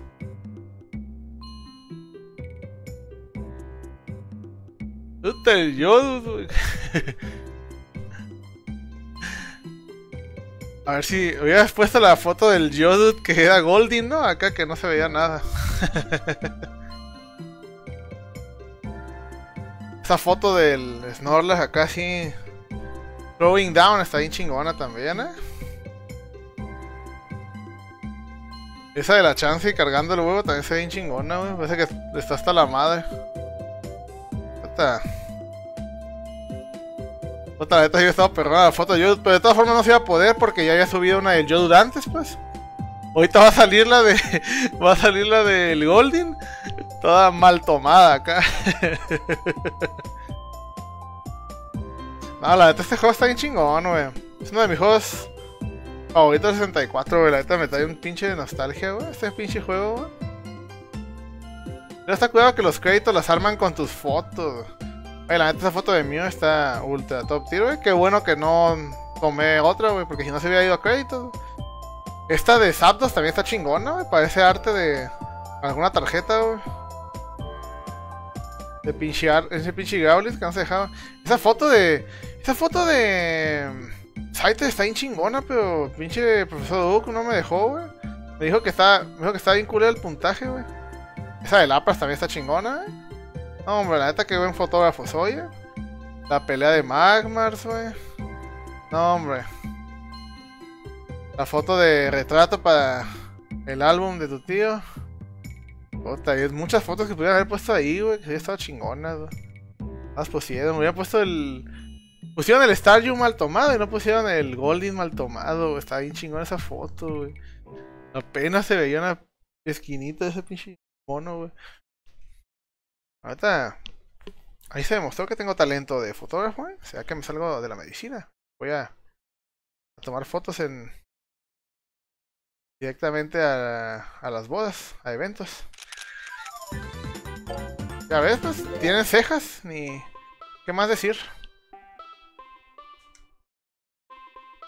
Güey. A ver si hubieras puesto la foto del Yodut que era Golding, ¿no? Acá que no se veía nada. Esa foto del Snorlax acá así. Throwing down está bien chingona también, ¿eh? Esa de la chance y cargando el huevo también está bien chingona, güey. Parece que está hasta la madre. Puta. La neta yo estaba perrona la foto de pero de todas formas no se iba a poder porque ya había subido una del Yodut antes, pues. Ahorita va a salir la de. va a salir la del Golding. Toda mal tomada acá. no, la neta este juego está bien chingón, güey. Es uno de mis juegos favoritos de 64, güey. La neta me trae un pinche de nostalgia, güey. Este pinche juego, güey. Pero está cuidado que los créditos las arman con tus fotos. Güey, la neta esa foto de mío está ultra top tier, güey. Qué bueno que no tomé otra, güey. Porque si no se hubiera ido a créditos. Esta de Zapdos también está chingona, güey. Parece arte de alguna tarjeta, güey. De pinche ese pinche Growlithe que no se dejaba. Esa foto de. Esa foto de. Saite está bien chingona, pero pinche profesor Duke no me dejó, güey. Me dijo que está. Me dijo que está bien cool el puntaje, güey. Esa de Lapras también está chingona, güey. No, hombre, la neta que buen fotógrafo soy, eh. La pelea de Magmars, güey. No, hombre. La foto de retrato para el álbum de tu tío. Puta, hay muchas fotos que pudieran haber puesto ahí, güey, que hubiera estado chingonas, güey. Las pusieron, me hubieran puesto el. Pusieron el Stardew mal tomado y no pusieron el Golding mal tomado, güey. Está bien chingona esa foto, güey. Apenas se veía una esquinita de ese pinche mono, güey. Ahorita. Ahí se demostró que tengo talento de fotógrafo, güey. O sea que me salgo de la medicina. Voy a, a tomar fotos en. Directamente a, a las bodas, a eventos. Ya ves, pues tienen cejas, ni. ¿Qué más decir?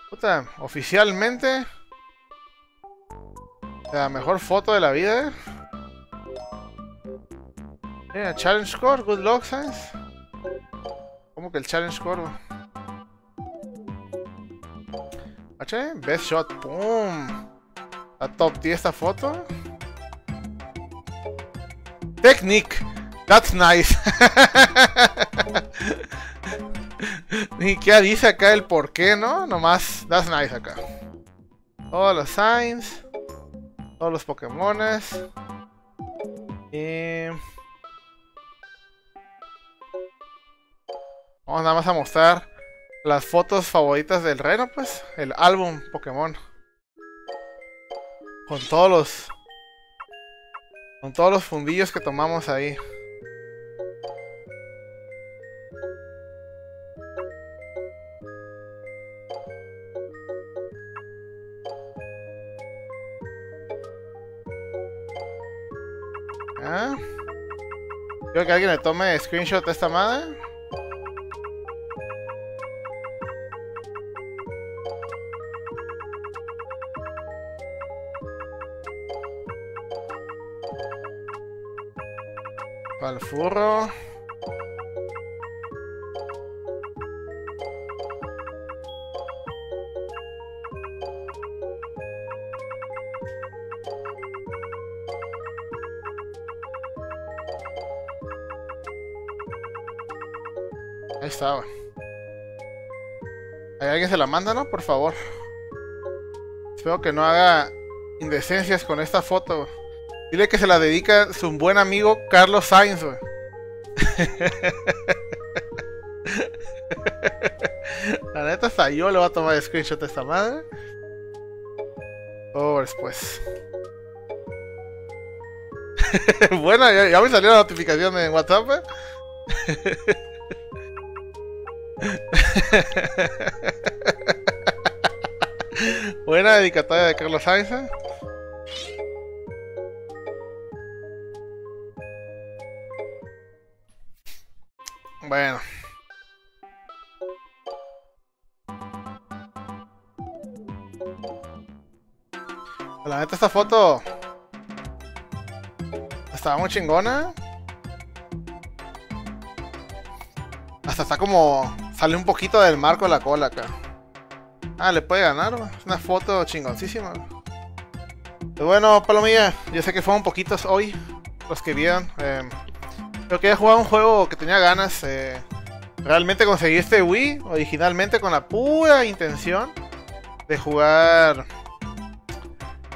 Puta, oficialmente. La mejor foto de la vida, eh. Mira, challenge score, good luck, ¿sabes? ¿Cómo que el challenge güey? ¿H? Best shot, ¡pum! La top 10 esta foto. Technique. That's nice. Ni siquiera dice acá el por qué, ¿no? Nomás, that's nice acá. Todos los signs. Todos los Pokémones. Y... Vamos nada más a mostrar las fotos favoritas del reno, pues. El álbum Pokémon. Con todos los... Con todos los fundillos que tomamos ahí. ¿Ah? Quiero que alguien le tome screenshot de esta madre. Furro. Ahí güey. Ahí alguien se la manda, ¿no? Por favor. Espero que no haga indecencias con esta foto. Dile que se la dedica su buen amigo Carlos Sainz, güey. La neta, hasta yo le voy a tomar screenshot a esta madre. Oh, después. bueno, ya, me salió la notificación en WhatsApp. ¿eh? Buena dedicatoria de Carlos Sainz. Bueno. La neta, esta foto estaba muy chingona. Hasta está como. Sale un poquito del marco de la cola acá. Ah, le puede ganar. Es una foto chingoncísima. Pues bueno, Palomilla, yo sé que fueron poquitos hoy los que vieron. Eh, creo que había jugado un juego que tenía ganas. eh, realmente conseguí este Wii originalmente con la pura intención de jugar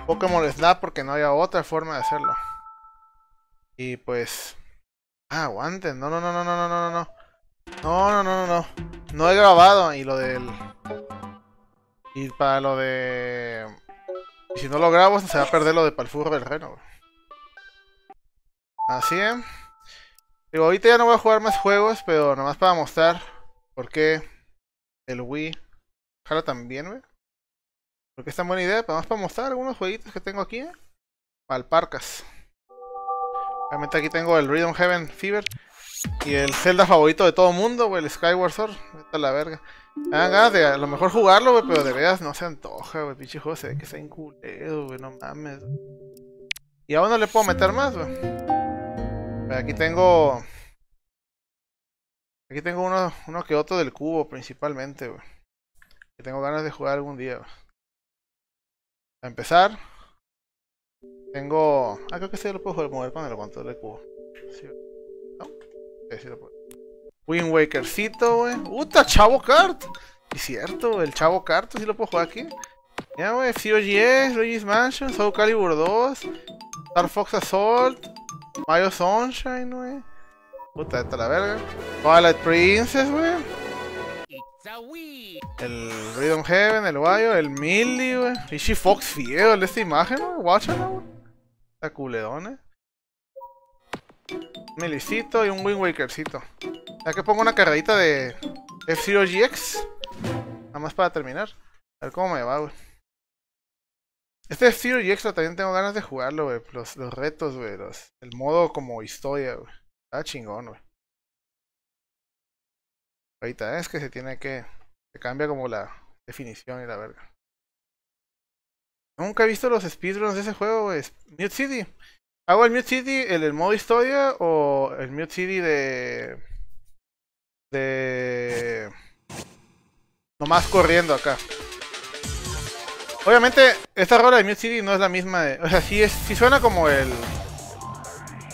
Pokémon Snap porque no había otra forma de hacerlo. Y pues. Ah, aguanten. No, no, no, no, no, no, no, no. No, no, no, no, no. No he grabado. Y lo del. Y para lo de. Y si no lo grabo, se va a perder lo de Palfurro del Reno. Así es. Digo, ahorita ya no voy a jugar más juegos, pero nomás para mostrar por qué el Wii jala también, güey. Porque es tan buena idea, pero más para mostrar algunos jueguitos que tengo aquí, ¿eh? Palparcas. Obviamente aquí tengo el Rhythm Heaven Fever. Y el Zelda favorito de todo mundo, güey, el Skyward Sword. Vete a la verga. Me dan ganas de a lo mejor jugarlo, güey, pero de veras no se antoja, güey. Pinche juego se ve que está en culero, güey, no mames. Y aún no le puedo meter más, güey. Aquí tengo. Aquí tengo uno, uno que otro del cubo, principalmente, güey. Que tengo ganas de jugar algún día, güey. Para empezar, tengo. Ah, creo que sí lo puedo jugar- mover con el control del cubo. Sí. ¿No? Sí, sí lo puedo. Wind Wakercito, güey. ¡Uta! Chavo Kart. Es cierto, el Chavo Kart, sí lo puedo jugar aquí. Ya, güey. COGS, Luigi's Mansion, Soul Calibur 2, Star Fox Assault, Mario Sunshine, güey. Puta, esta la verga. Twilight Princess, güey. El Rhythm Heaven, el Wayo, el Millie, güey. Fishy Fox Fiel, esta imagen, güey. Guáchala, güey. Está Millicito y un Wind Wakercito. Ya que pongo una cargadita de F-Zero GX. Nada más para terminar. A ver cómo me va, güey. Este F-Zero GX lo también tengo ganas de jugarlo, güey. Los, los retos, güey. el modo como historia, güey. Está chingón, güey. Ahorita es que se tiene que. Se cambia como la definición y la verga. Nunca he visto los speedruns de ese juego, güey. Mute City. ¿Hago el Mute City, el, el modo historia o el Mute City de. de. nomás corriendo acá? Obviamente, esta rola de Mute City no es la misma de. O sea, sí, es, sí suena como el.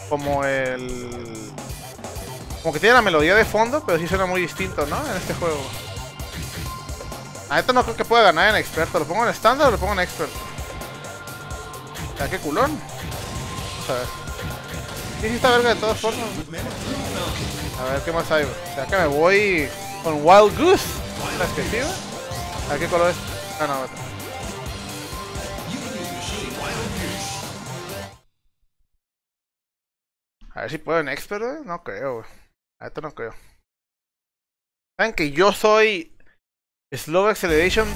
como el. como que tiene la melodía de fondo, pero sí suena muy distinto, ¿no? En este juego. A esto no creo que pueda ganar en experto. ¿Lo pongo en estándar o lo pongo en expert? O sea, qué culón. Vamos a ver. Sí, sí está verga de todas formas. A ver qué más hay. O sea que me voy con Wild Goose. ¿Sabes que qué color es. Ah, no, otro. A ver si puedo en expert, güey. No creo, güey. A esto no creo. Saben que yo soy Slow Acceleration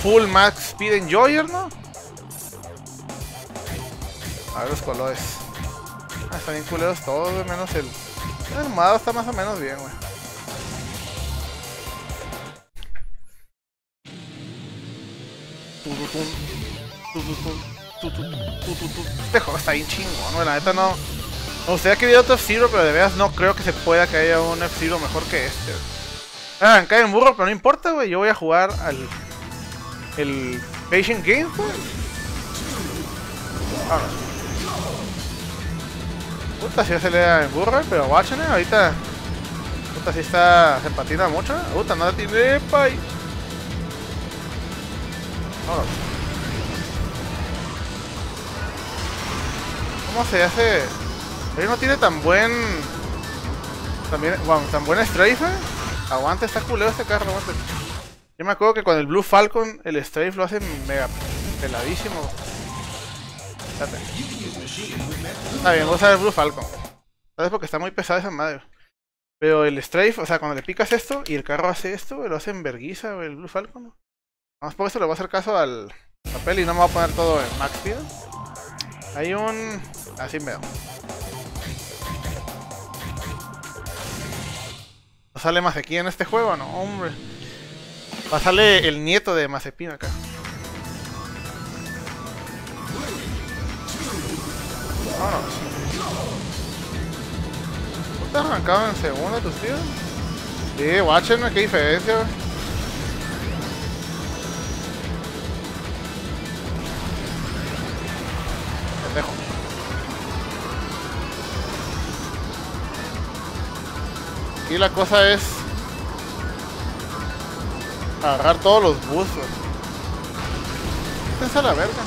Full Max Speed Enjoyer, ¿no? A ver los colores. Ah, están bien culeros todos, menos el. El armado está más o menos bien, güey. Este juego está bien chingón, güey. La neta no. Me gustaría que hubiera otro F-Zero, pero de veras no creo que se pueda que haya un F-Zero mejor que este. Ah, cae en burro, pero no importa, güey. Yo voy a jugar al. El Patient Game, güey. Vámonos. Puta, si se le da en burro, pero watchen, eh. Ahorita. Puta, si está. Se patina mucho. Puta, no la tiene, pay. ¿Cómo se hace? Él no tiene tan buen. También, bueno, tan buen strafe. Aguanta, está culero este carro, aguanta. Yo me acuerdo que con el Blue Falcon el strafe lo hace mega peladísimo. Espérate. Está bien, voy a usar el Blue Falcon. ¿Sabes? Porque está muy pesada esa madre. Pero el strafe, o sea, cuando le picas esto y el carro hace esto, lo hace en verguiza, el Blue Falcon. Más por eso le voy a hacer caso al papel y no me voy a poner todo en max speed. Hay un... Así veo. Sale Mazepin en este juego? No, hombre. Va a sale el nieto de Mazepin acá. Vámonos. ¿No te arrancado en segunda tus tíos? Sí, guáchenme, qué diferencia. güey. Aquí la cosa es agarrar todos los buzos. Esta es la. A la verga.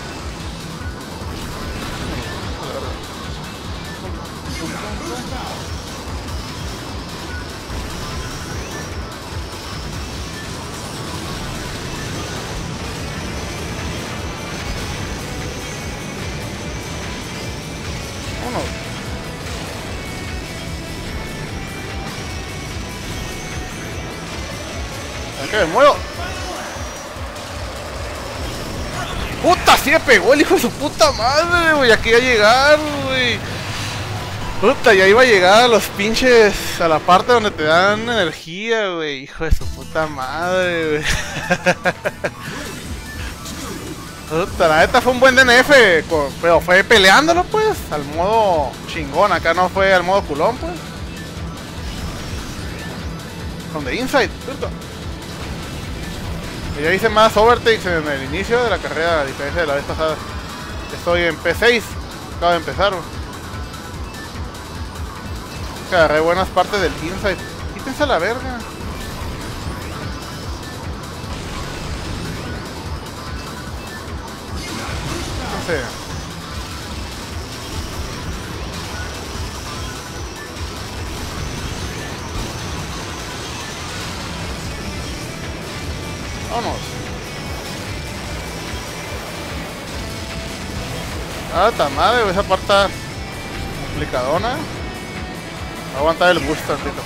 ¿A qué me muevo? ¡Puta! Sí me pegó el hijo de su puta madre, güey. Aquí iba a llegar, güey. Puta, ya iba a llegar a los pinches. A la parte donde te dan energía, güey. Hijo de su puta madre, güey. Puta, la neta fue un buen DNF. Pero fue peleándolo, pues. Al modo chingón. Acá no fue al modo culón, pues. Con the inside, puta. Y Yo hice más overtakes en el inicio de la carrera, a diferencia de la vez pasada. Estoy en P6, acabo de empezar. Agarré buenas partes del inside. Quítense a la verga. Quítense. Vámonos. Ah, ta madre, esa parte complicadona. Voy a aguantar el boost tantito.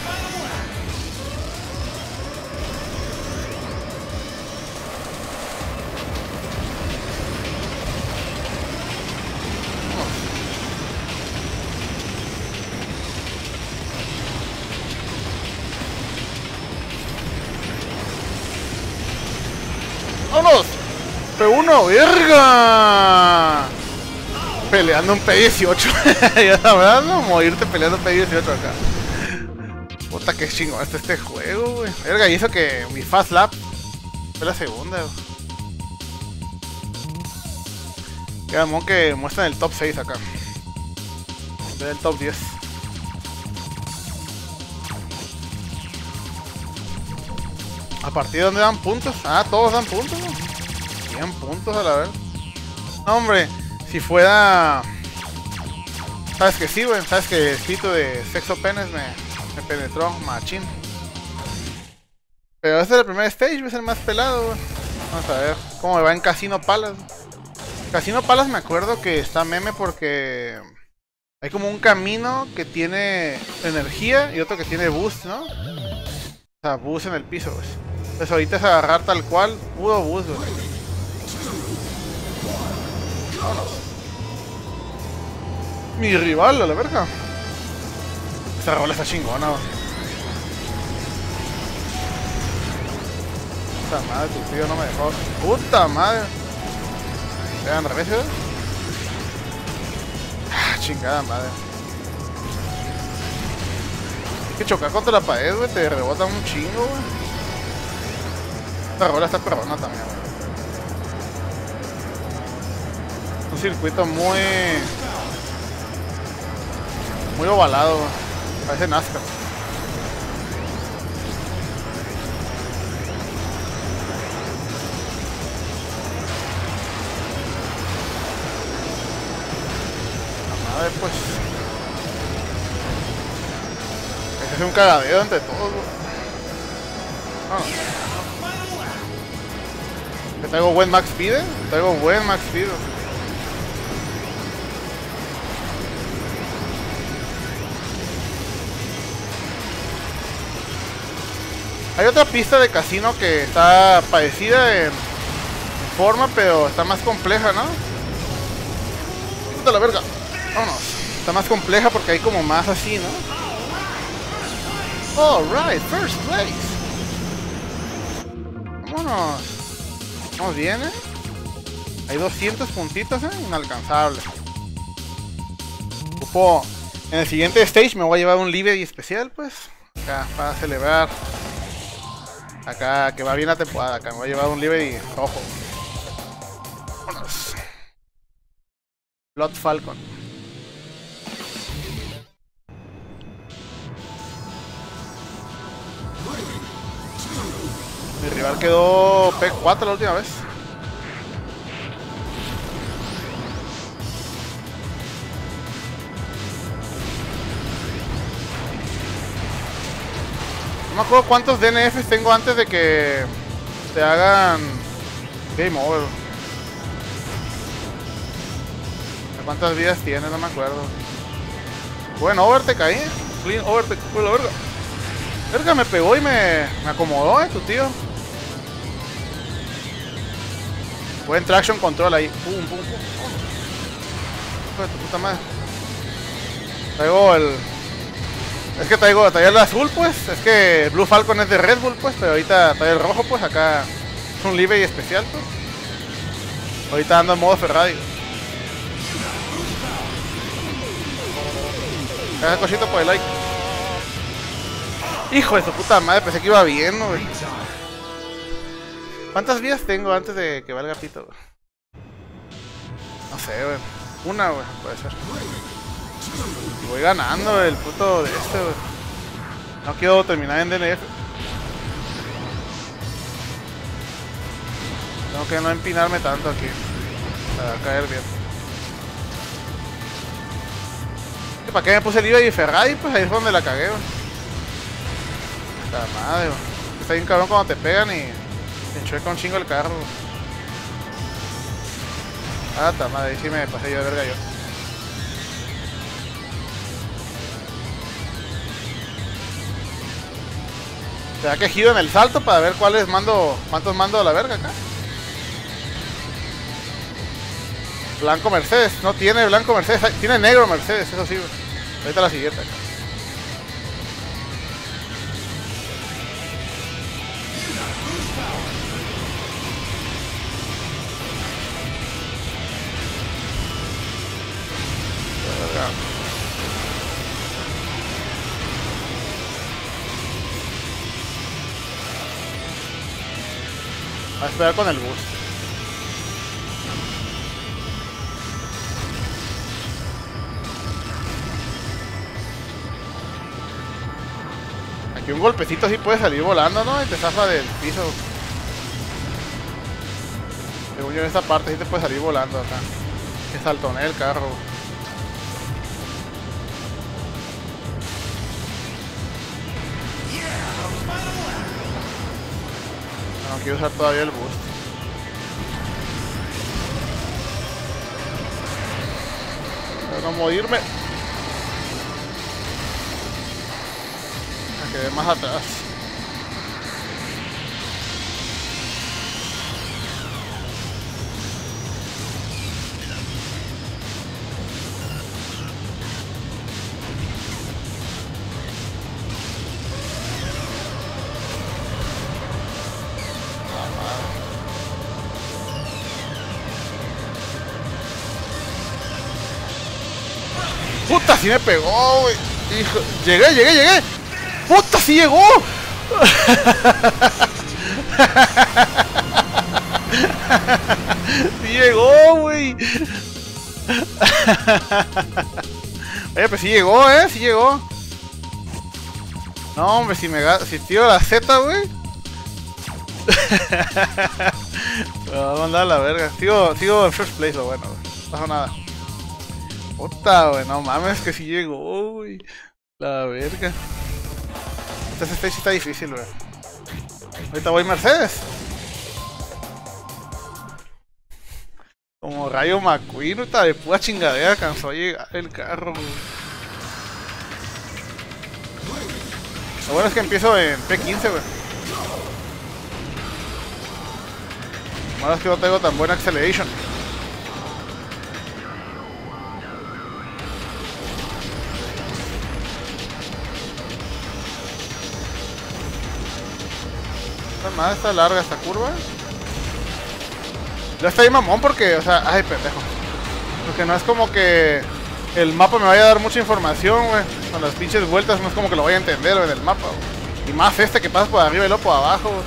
P1, verga. Peleando un P18. ya verdad, no morirte peleando un P18 acá. Puta, que chingón está este juego, güey. Verga, y que mi Fast Lap fue la segunda, güey. Mon que muestran el top 6 acá. Ve el top 10. ¿A partir de dónde dan puntos? Ah, todos dan puntos, ¿no? 100 puntos a la vez. Hombre, si fuera... Sabes que sí, güey. Sabes que el espíritu de sexo penes me, penetró, machín. Pero este es el primer stage, es el más pelado, güey. Vamos a ver cómo me va en Casino Palace. Casino Palace me acuerdo que está meme porque hay como un camino que tiene energía y otro que tiene boost, ¿no? O sea, boost en el piso, güey. Entonces ahorita es agarrar tal cual, puro boost, güey. Mi rival, a la verga. Esta rola está chingona. Puta madre, tu tío no me dejó. Puta madre. Vean, revés. Ah, chingada madre. Hay que chocar contra la pared, güey. Te rebota un chingo. Esta rola está perrona también. Un circuito muy... Muy ovalado. Parece NASCAR. La madre, pues... Ese es un cagadero entre todos. Ah. Que traigo buen max speed. Traigo buen max speed. Hay otra pista de casino que está parecida en forma, pero está más compleja, ¿no? Puta la verga. Vámonos. Está más compleja porque hay como más así, ¿no? Alright, first place. Vámonos. Vamos bien, eh. Hay 200 puntitos, eh. Inalcanzable. En el siguiente stage me voy a llevar un libre especial, pues. Acá, para celebrar. Acá, que va bien la temporada. Acá me voy a llevar un libre rojo. Vámonos. Blood Falcon. Mi rival quedó P4 la última vez. Me acuerdo cuántos DNFs tengo antes de que te hagan Game Over. ¿Cuántas vidas tiene? No me acuerdo. Bueno, over te caí. Clean over te fue la verga. Verga, me pegó y me, me acomodó, eh, tu tío. Buen traction control ahí. Pum, pum, pum. Hijo de tu puta madre. Traigo el. Es que traigo, traigo el azul, pues. Es que Blue Falcon es de Red Bull, pues. Pero ahorita traigo el rojo, pues. Acá es un libre y especial, pues. Ahorita ando en modo Ferrari. Gracias, cosito, por el like. Hijo de su puta madre, pensé que iba bien, ¿no. ¿Cuántas vidas tengo antes de que valga pito, güey? No sé, güey. Una, güey, puede ser. Voy ganando el puto de este. No quiero terminar en DNF. Tengo que no empinarme tanto aquí. Para caer bien. ¿Y ¿Para qué me puse el IVA y Ferrari? Pues ahí es donde la cagué, güey. La madre, güey. Está bien cabrón cuando te pegan y te enchueca un chingo el carro. Ah, ta madre, ahí sí me pasé yo de verga yo. ¿Será que giro en el salto para ver cuáles mando, cuántos mando a la verga acá? Blanco Mercedes, no tiene blanco Mercedes, tiene negro Mercedes, eso sí. Ahorita la siguiente acá. Con el bus. Aquí un golpecito así puede salir volando, ¿no? Y te zafa del piso. Según yo en esta parte sí te puede salir volando acá. Que saltoné el carro. No quiero usar todavía el boost. Pero no irme. Me quedé más atrás. Me pegó, güey. Hijo, llegué, llegué, llegué. Puta, sí llegó. Sí llegó, güey. Oye, pues sí llegó, eh, sí llegó. No, hombre, si me si tiro la Z, güey. Me va a mandar a la verga. Sigo, sigo en first place, lo bueno, güey. No pasa nada. Puta, güey, no mames, que sí llegó. La verga. Este stage está difícil, güey. Ahorita voy Mercedes. Como Rayo McQueen, ahorita de pura chingadera alcanzó a llegar el carro. Lo bueno es que empiezo en P15, güey. Lo malo es que no tengo tan buena acceleration. Madre está larga esta curva. Ya está ahí mamón porque, o sea, ay pendejo. Porque no es como que el mapa me vaya a dar mucha información, güey. Con las pinches vueltas no es como que lo vaya a entender en el mapa, güey. Y más este que pasa por arriba y luego por abajo, güey.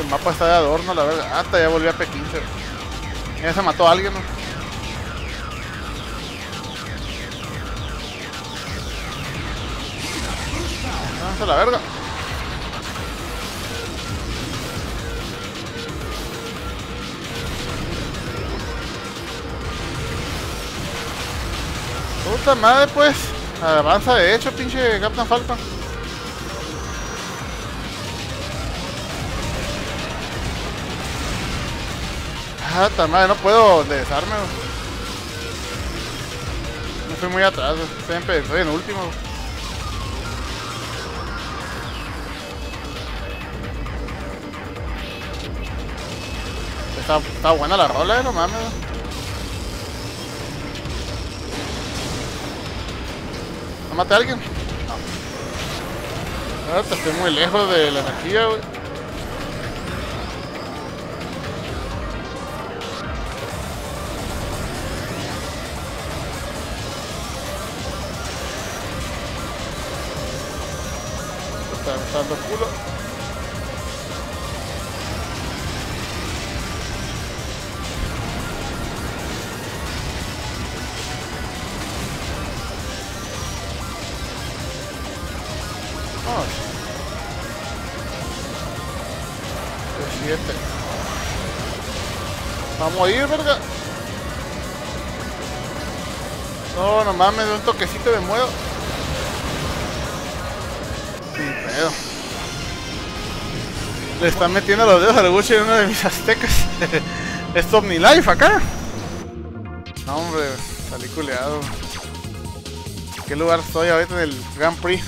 El mapa está de adorno, la verdad. Ah, hasta ya volvió a P15. güey. Ya se mató a alguien, ¿no? La verga. Puta madre, pues. Avanza de hecho, pinche Captain Falcon. Ah, madre, no puedo desarme. No estoy muy atrás, pe- estoy en último. Está, está buena la rola, no mames. ¿No maté a alguien? No. Ahorita estoy muy lejos de la energía, güey. Verga. No, no mames, de un toquecito me muevo. Sin pedo. Le están metiendo los dedos al Gucci en uno de mis aztecas. es OmniLife acá. No, hombre, salí culeado. ¿En qué lugar estoy ahorita en el Grand Prix?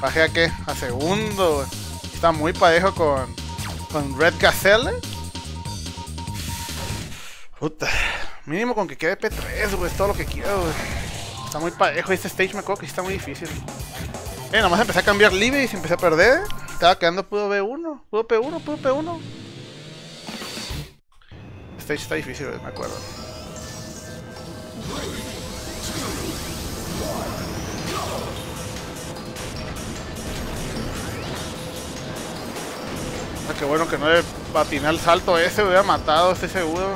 Bajé a qué? A segundo. Está muy parejo con, con Red Gazelle. Puta. Mínimo con que quede P3, güey. Es todo lo que quiero, güey. Está muy parejo. Este stage me acuerdo que está muy difícil. Eh, nomás empecé a cambiar libre y se empecé a perder. Estaba quedando puro B1, puro P1, puro P1. Stage está difícil, me acuerdo. Ah, qué bueno que no le patiné el salto ese, hubiera matado, estoy seguro.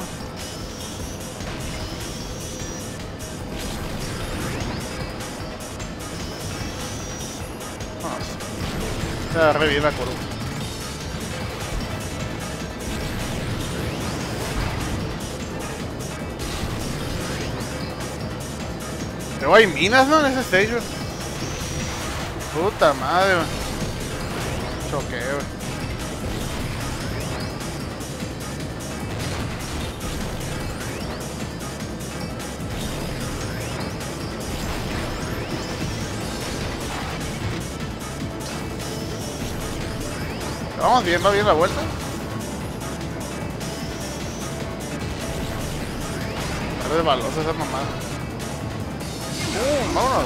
Se agarré bien la curva. Luego hay minas, ¿no? En ese stage. Puta madre, güey. Choqué, Vamos viendo bien la vuelta. De balosa esa mamada. Uh, vámonos.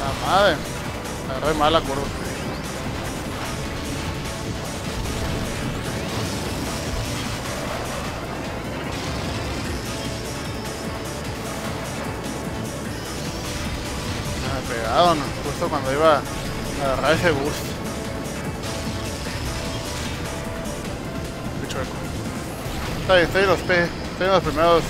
La madre. Agarré mal la curva. Ese boost. Estoy en los P. Estoy en los primeros.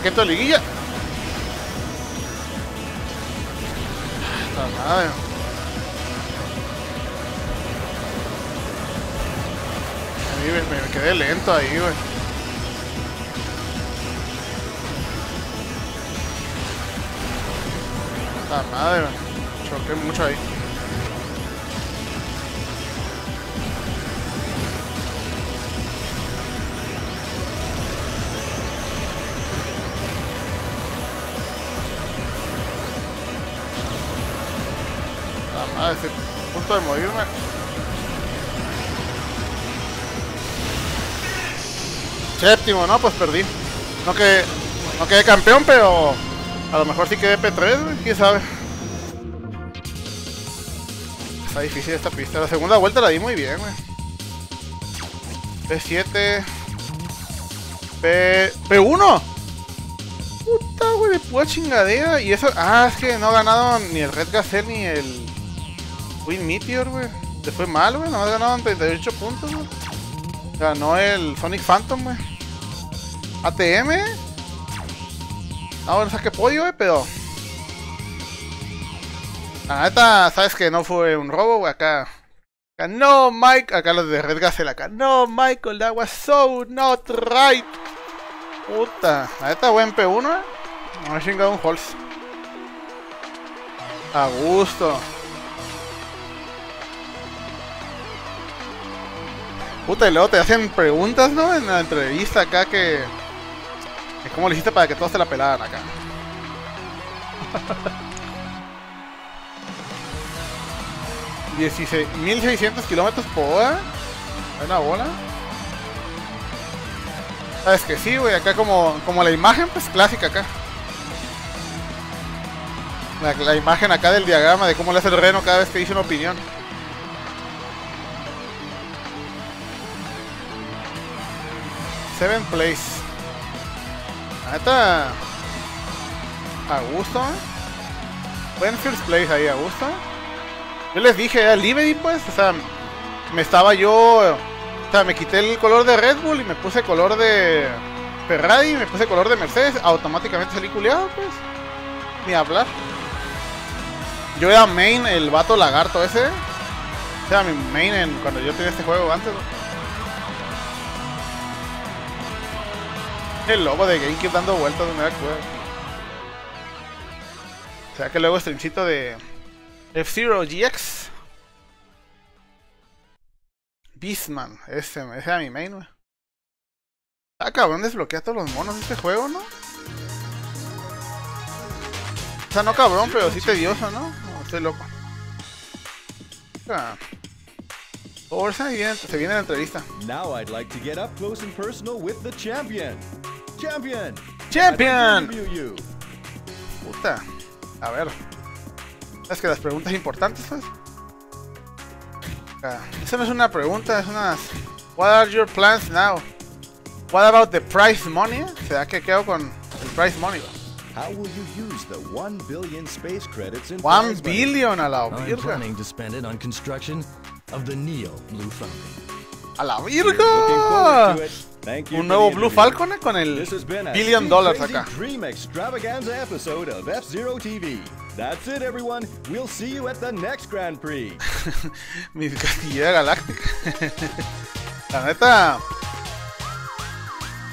Ya que tu liguilla. Puta madre. Sí, me, me quedé lento ahí, güey. La madre, güey. Choqué mucho ahí. De morirme. Séptimo, no, pues perdí. No quedé, no quedé campeón, pero a lo mejor sí quedé P3, güey, quién sabe. Está difícil esta pista. La segunda vuelta la di muy bien, güey. P7. P... P1. Puta, güey, pura. Y eso... Ah, es que no ha ganado ni el Red Gazelle ni el... Win Meteor, güey. Le fue mal, güey. No ha ganado 38 puntos, güey. Ganó el Sonic Phantom, güey. ATM. Ahora saqué podio, güey, pero... La neta, sabes que no fue un robo, güey, acá. No, Mike. Acá los de Red Gazelle, acá. No, Michael, that was so not right. Puta. La neta, buen P1, eh. No he chingado un Holz. A gusto. Puta, y luego te hacen preguntas, ¿no? En la entrevista acá que... que ¿Cómo le hiciste para que todos te la pelaran acá? Dieciséis- 1600 kilómetros por hora. ¿Hay una bola? Sabes que sí, güey. Acá como, como la imagen, pues clásica acá. La imagen acá del diagrama de cómo le hace el reno cada vez que dice una opinión. Seven place. La neta. A gusto. Buen first place ahí, a gusto. Yo les dije, al Liberty, pues, o sea, me estaba yo. O sea, me quité el color de Red Bull y me puse color de Ferrari, me puse color de Mercedes, automáticamente salí culiado, pues. Ni hablar. Yo era main, el vato lagarto ese. O sea, mi main en, cuando yo tenía este juego antes. El logo de GameCube dando vueltas de manera cruel. O sea que luego streamcito de F-Zero GX. Beastman, ese, ese era mi main, wey. Ah, cabrón, desbloquea todos los monos de este juego, ¿no? O sea, no cabrón, pero sí tedioso, ¿no? Estoy loco. Ah. Se viene la entrevista. Now I'd like to get up close and personal with the champion. Champion! ¡Champion! I'd like to interview you. Puta. A ver. Es que las preguntas importantes, pues. Ah, Esa no es una pregunta, es unas. What are your plans now? What about the prize money? ¿Será que quedo con el prize money? How will you use the 1 billion space credits in One money? billion a la I'm planning to spend it on construction of the Neo Blue Falcon. A la We're looking forward to virga. It. Thank you Un nuevo Blue. Falcon eh, con el billion dollars acá. Dream Extravaganza episode of F-Zero TV. That's it, everyone. We'll see you at the next Grand Prix. Mi castillera galáctica. la neta.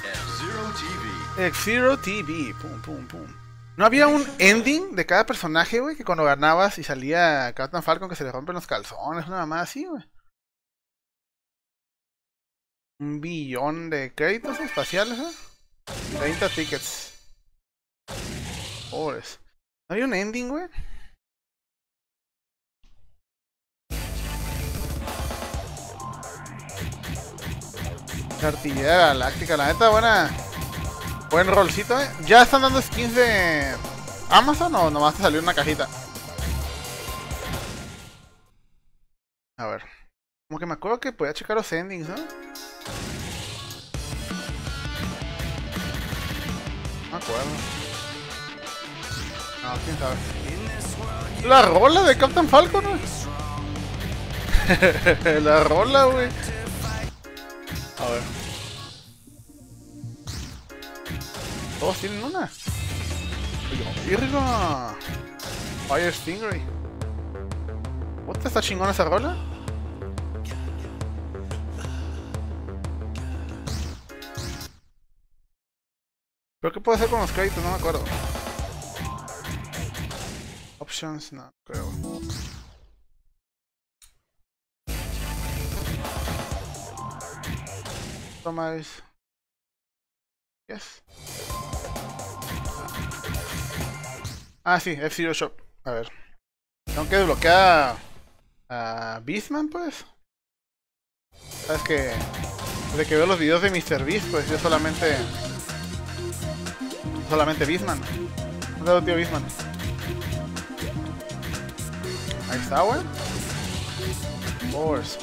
F-Zero TV. F-Zero TV. Pum, pum, pum. ¿No había un ending de cada personaje, güey? Que cuando ganabas y salía Captain Falcon que se le rompen los calzones, una mamá así, güey. Un billón de créditos espaciales, ¿eh? 30 tickets. Pobres. ¿No había un ending, güey? La artillería galáctica, la neta, buena. Buen rolcito, eh. ¿Ya están dando skins de Amazon o nomás te salió una cajita? A ver. Como que me acuerdo que podía checar los endings, ¿no? No me acuerdo. No, quién sabe. La rola de Captain Falcon, güey. La rola, güey. A ver. Todos tienen una. ¡Virga! Fire Stingray. Puta, está chingona esa rola. ¿Pero qué puedo hacer con los créditos? No me acuerdo. Options, no creo. Customize. Yes. Ah, sí, F-Zero Shop. A ver. Tengo que desbloquear a Beastman, pues. Sabes que desde que veo los videos de Mr. Beast, pues yo solamente solamente Beastman. Un dedo tío Beastman. Ahí está, güey. Force.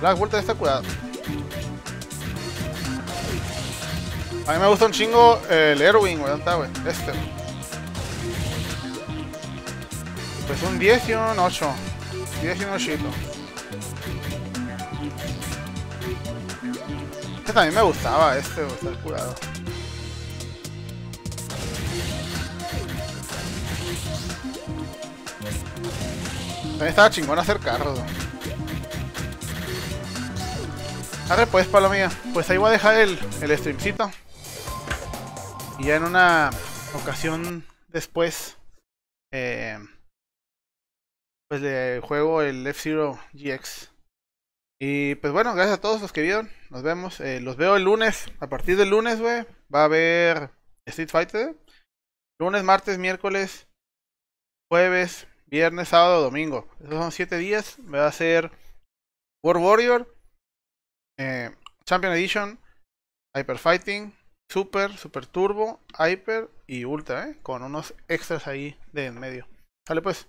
Black Bolt está cuidado. A mí me gusta un chingo el Airwing, güey. ¿Dónde está, güey? Este. Pues un 10 y un 8. 10 y un 8. Este también me gustaba, este. Está curado. También estaba chingón hacer carros. Arre pues, palomía. Pues ahí voy a dejar el, el streamcito. Y ya en una ocasión después, eh, pues le juego el F-Zero GX. Y pues bueno, gracias a todos los que vieron. Nos vemos. Eh, los veo el lunes. A partir del lunes, güey, va a haber Street Fighter. Lunes, martes, miércoles, jueves, viernes, sábado, domingo. Esos son siete días. Me va a hacer World Warrior, eh, Champion Edition, Hyper Fighting, Super, Super Turbo, Hyper y Ultra, ¿eh? con unos extras ahí de en medio. Sale pues.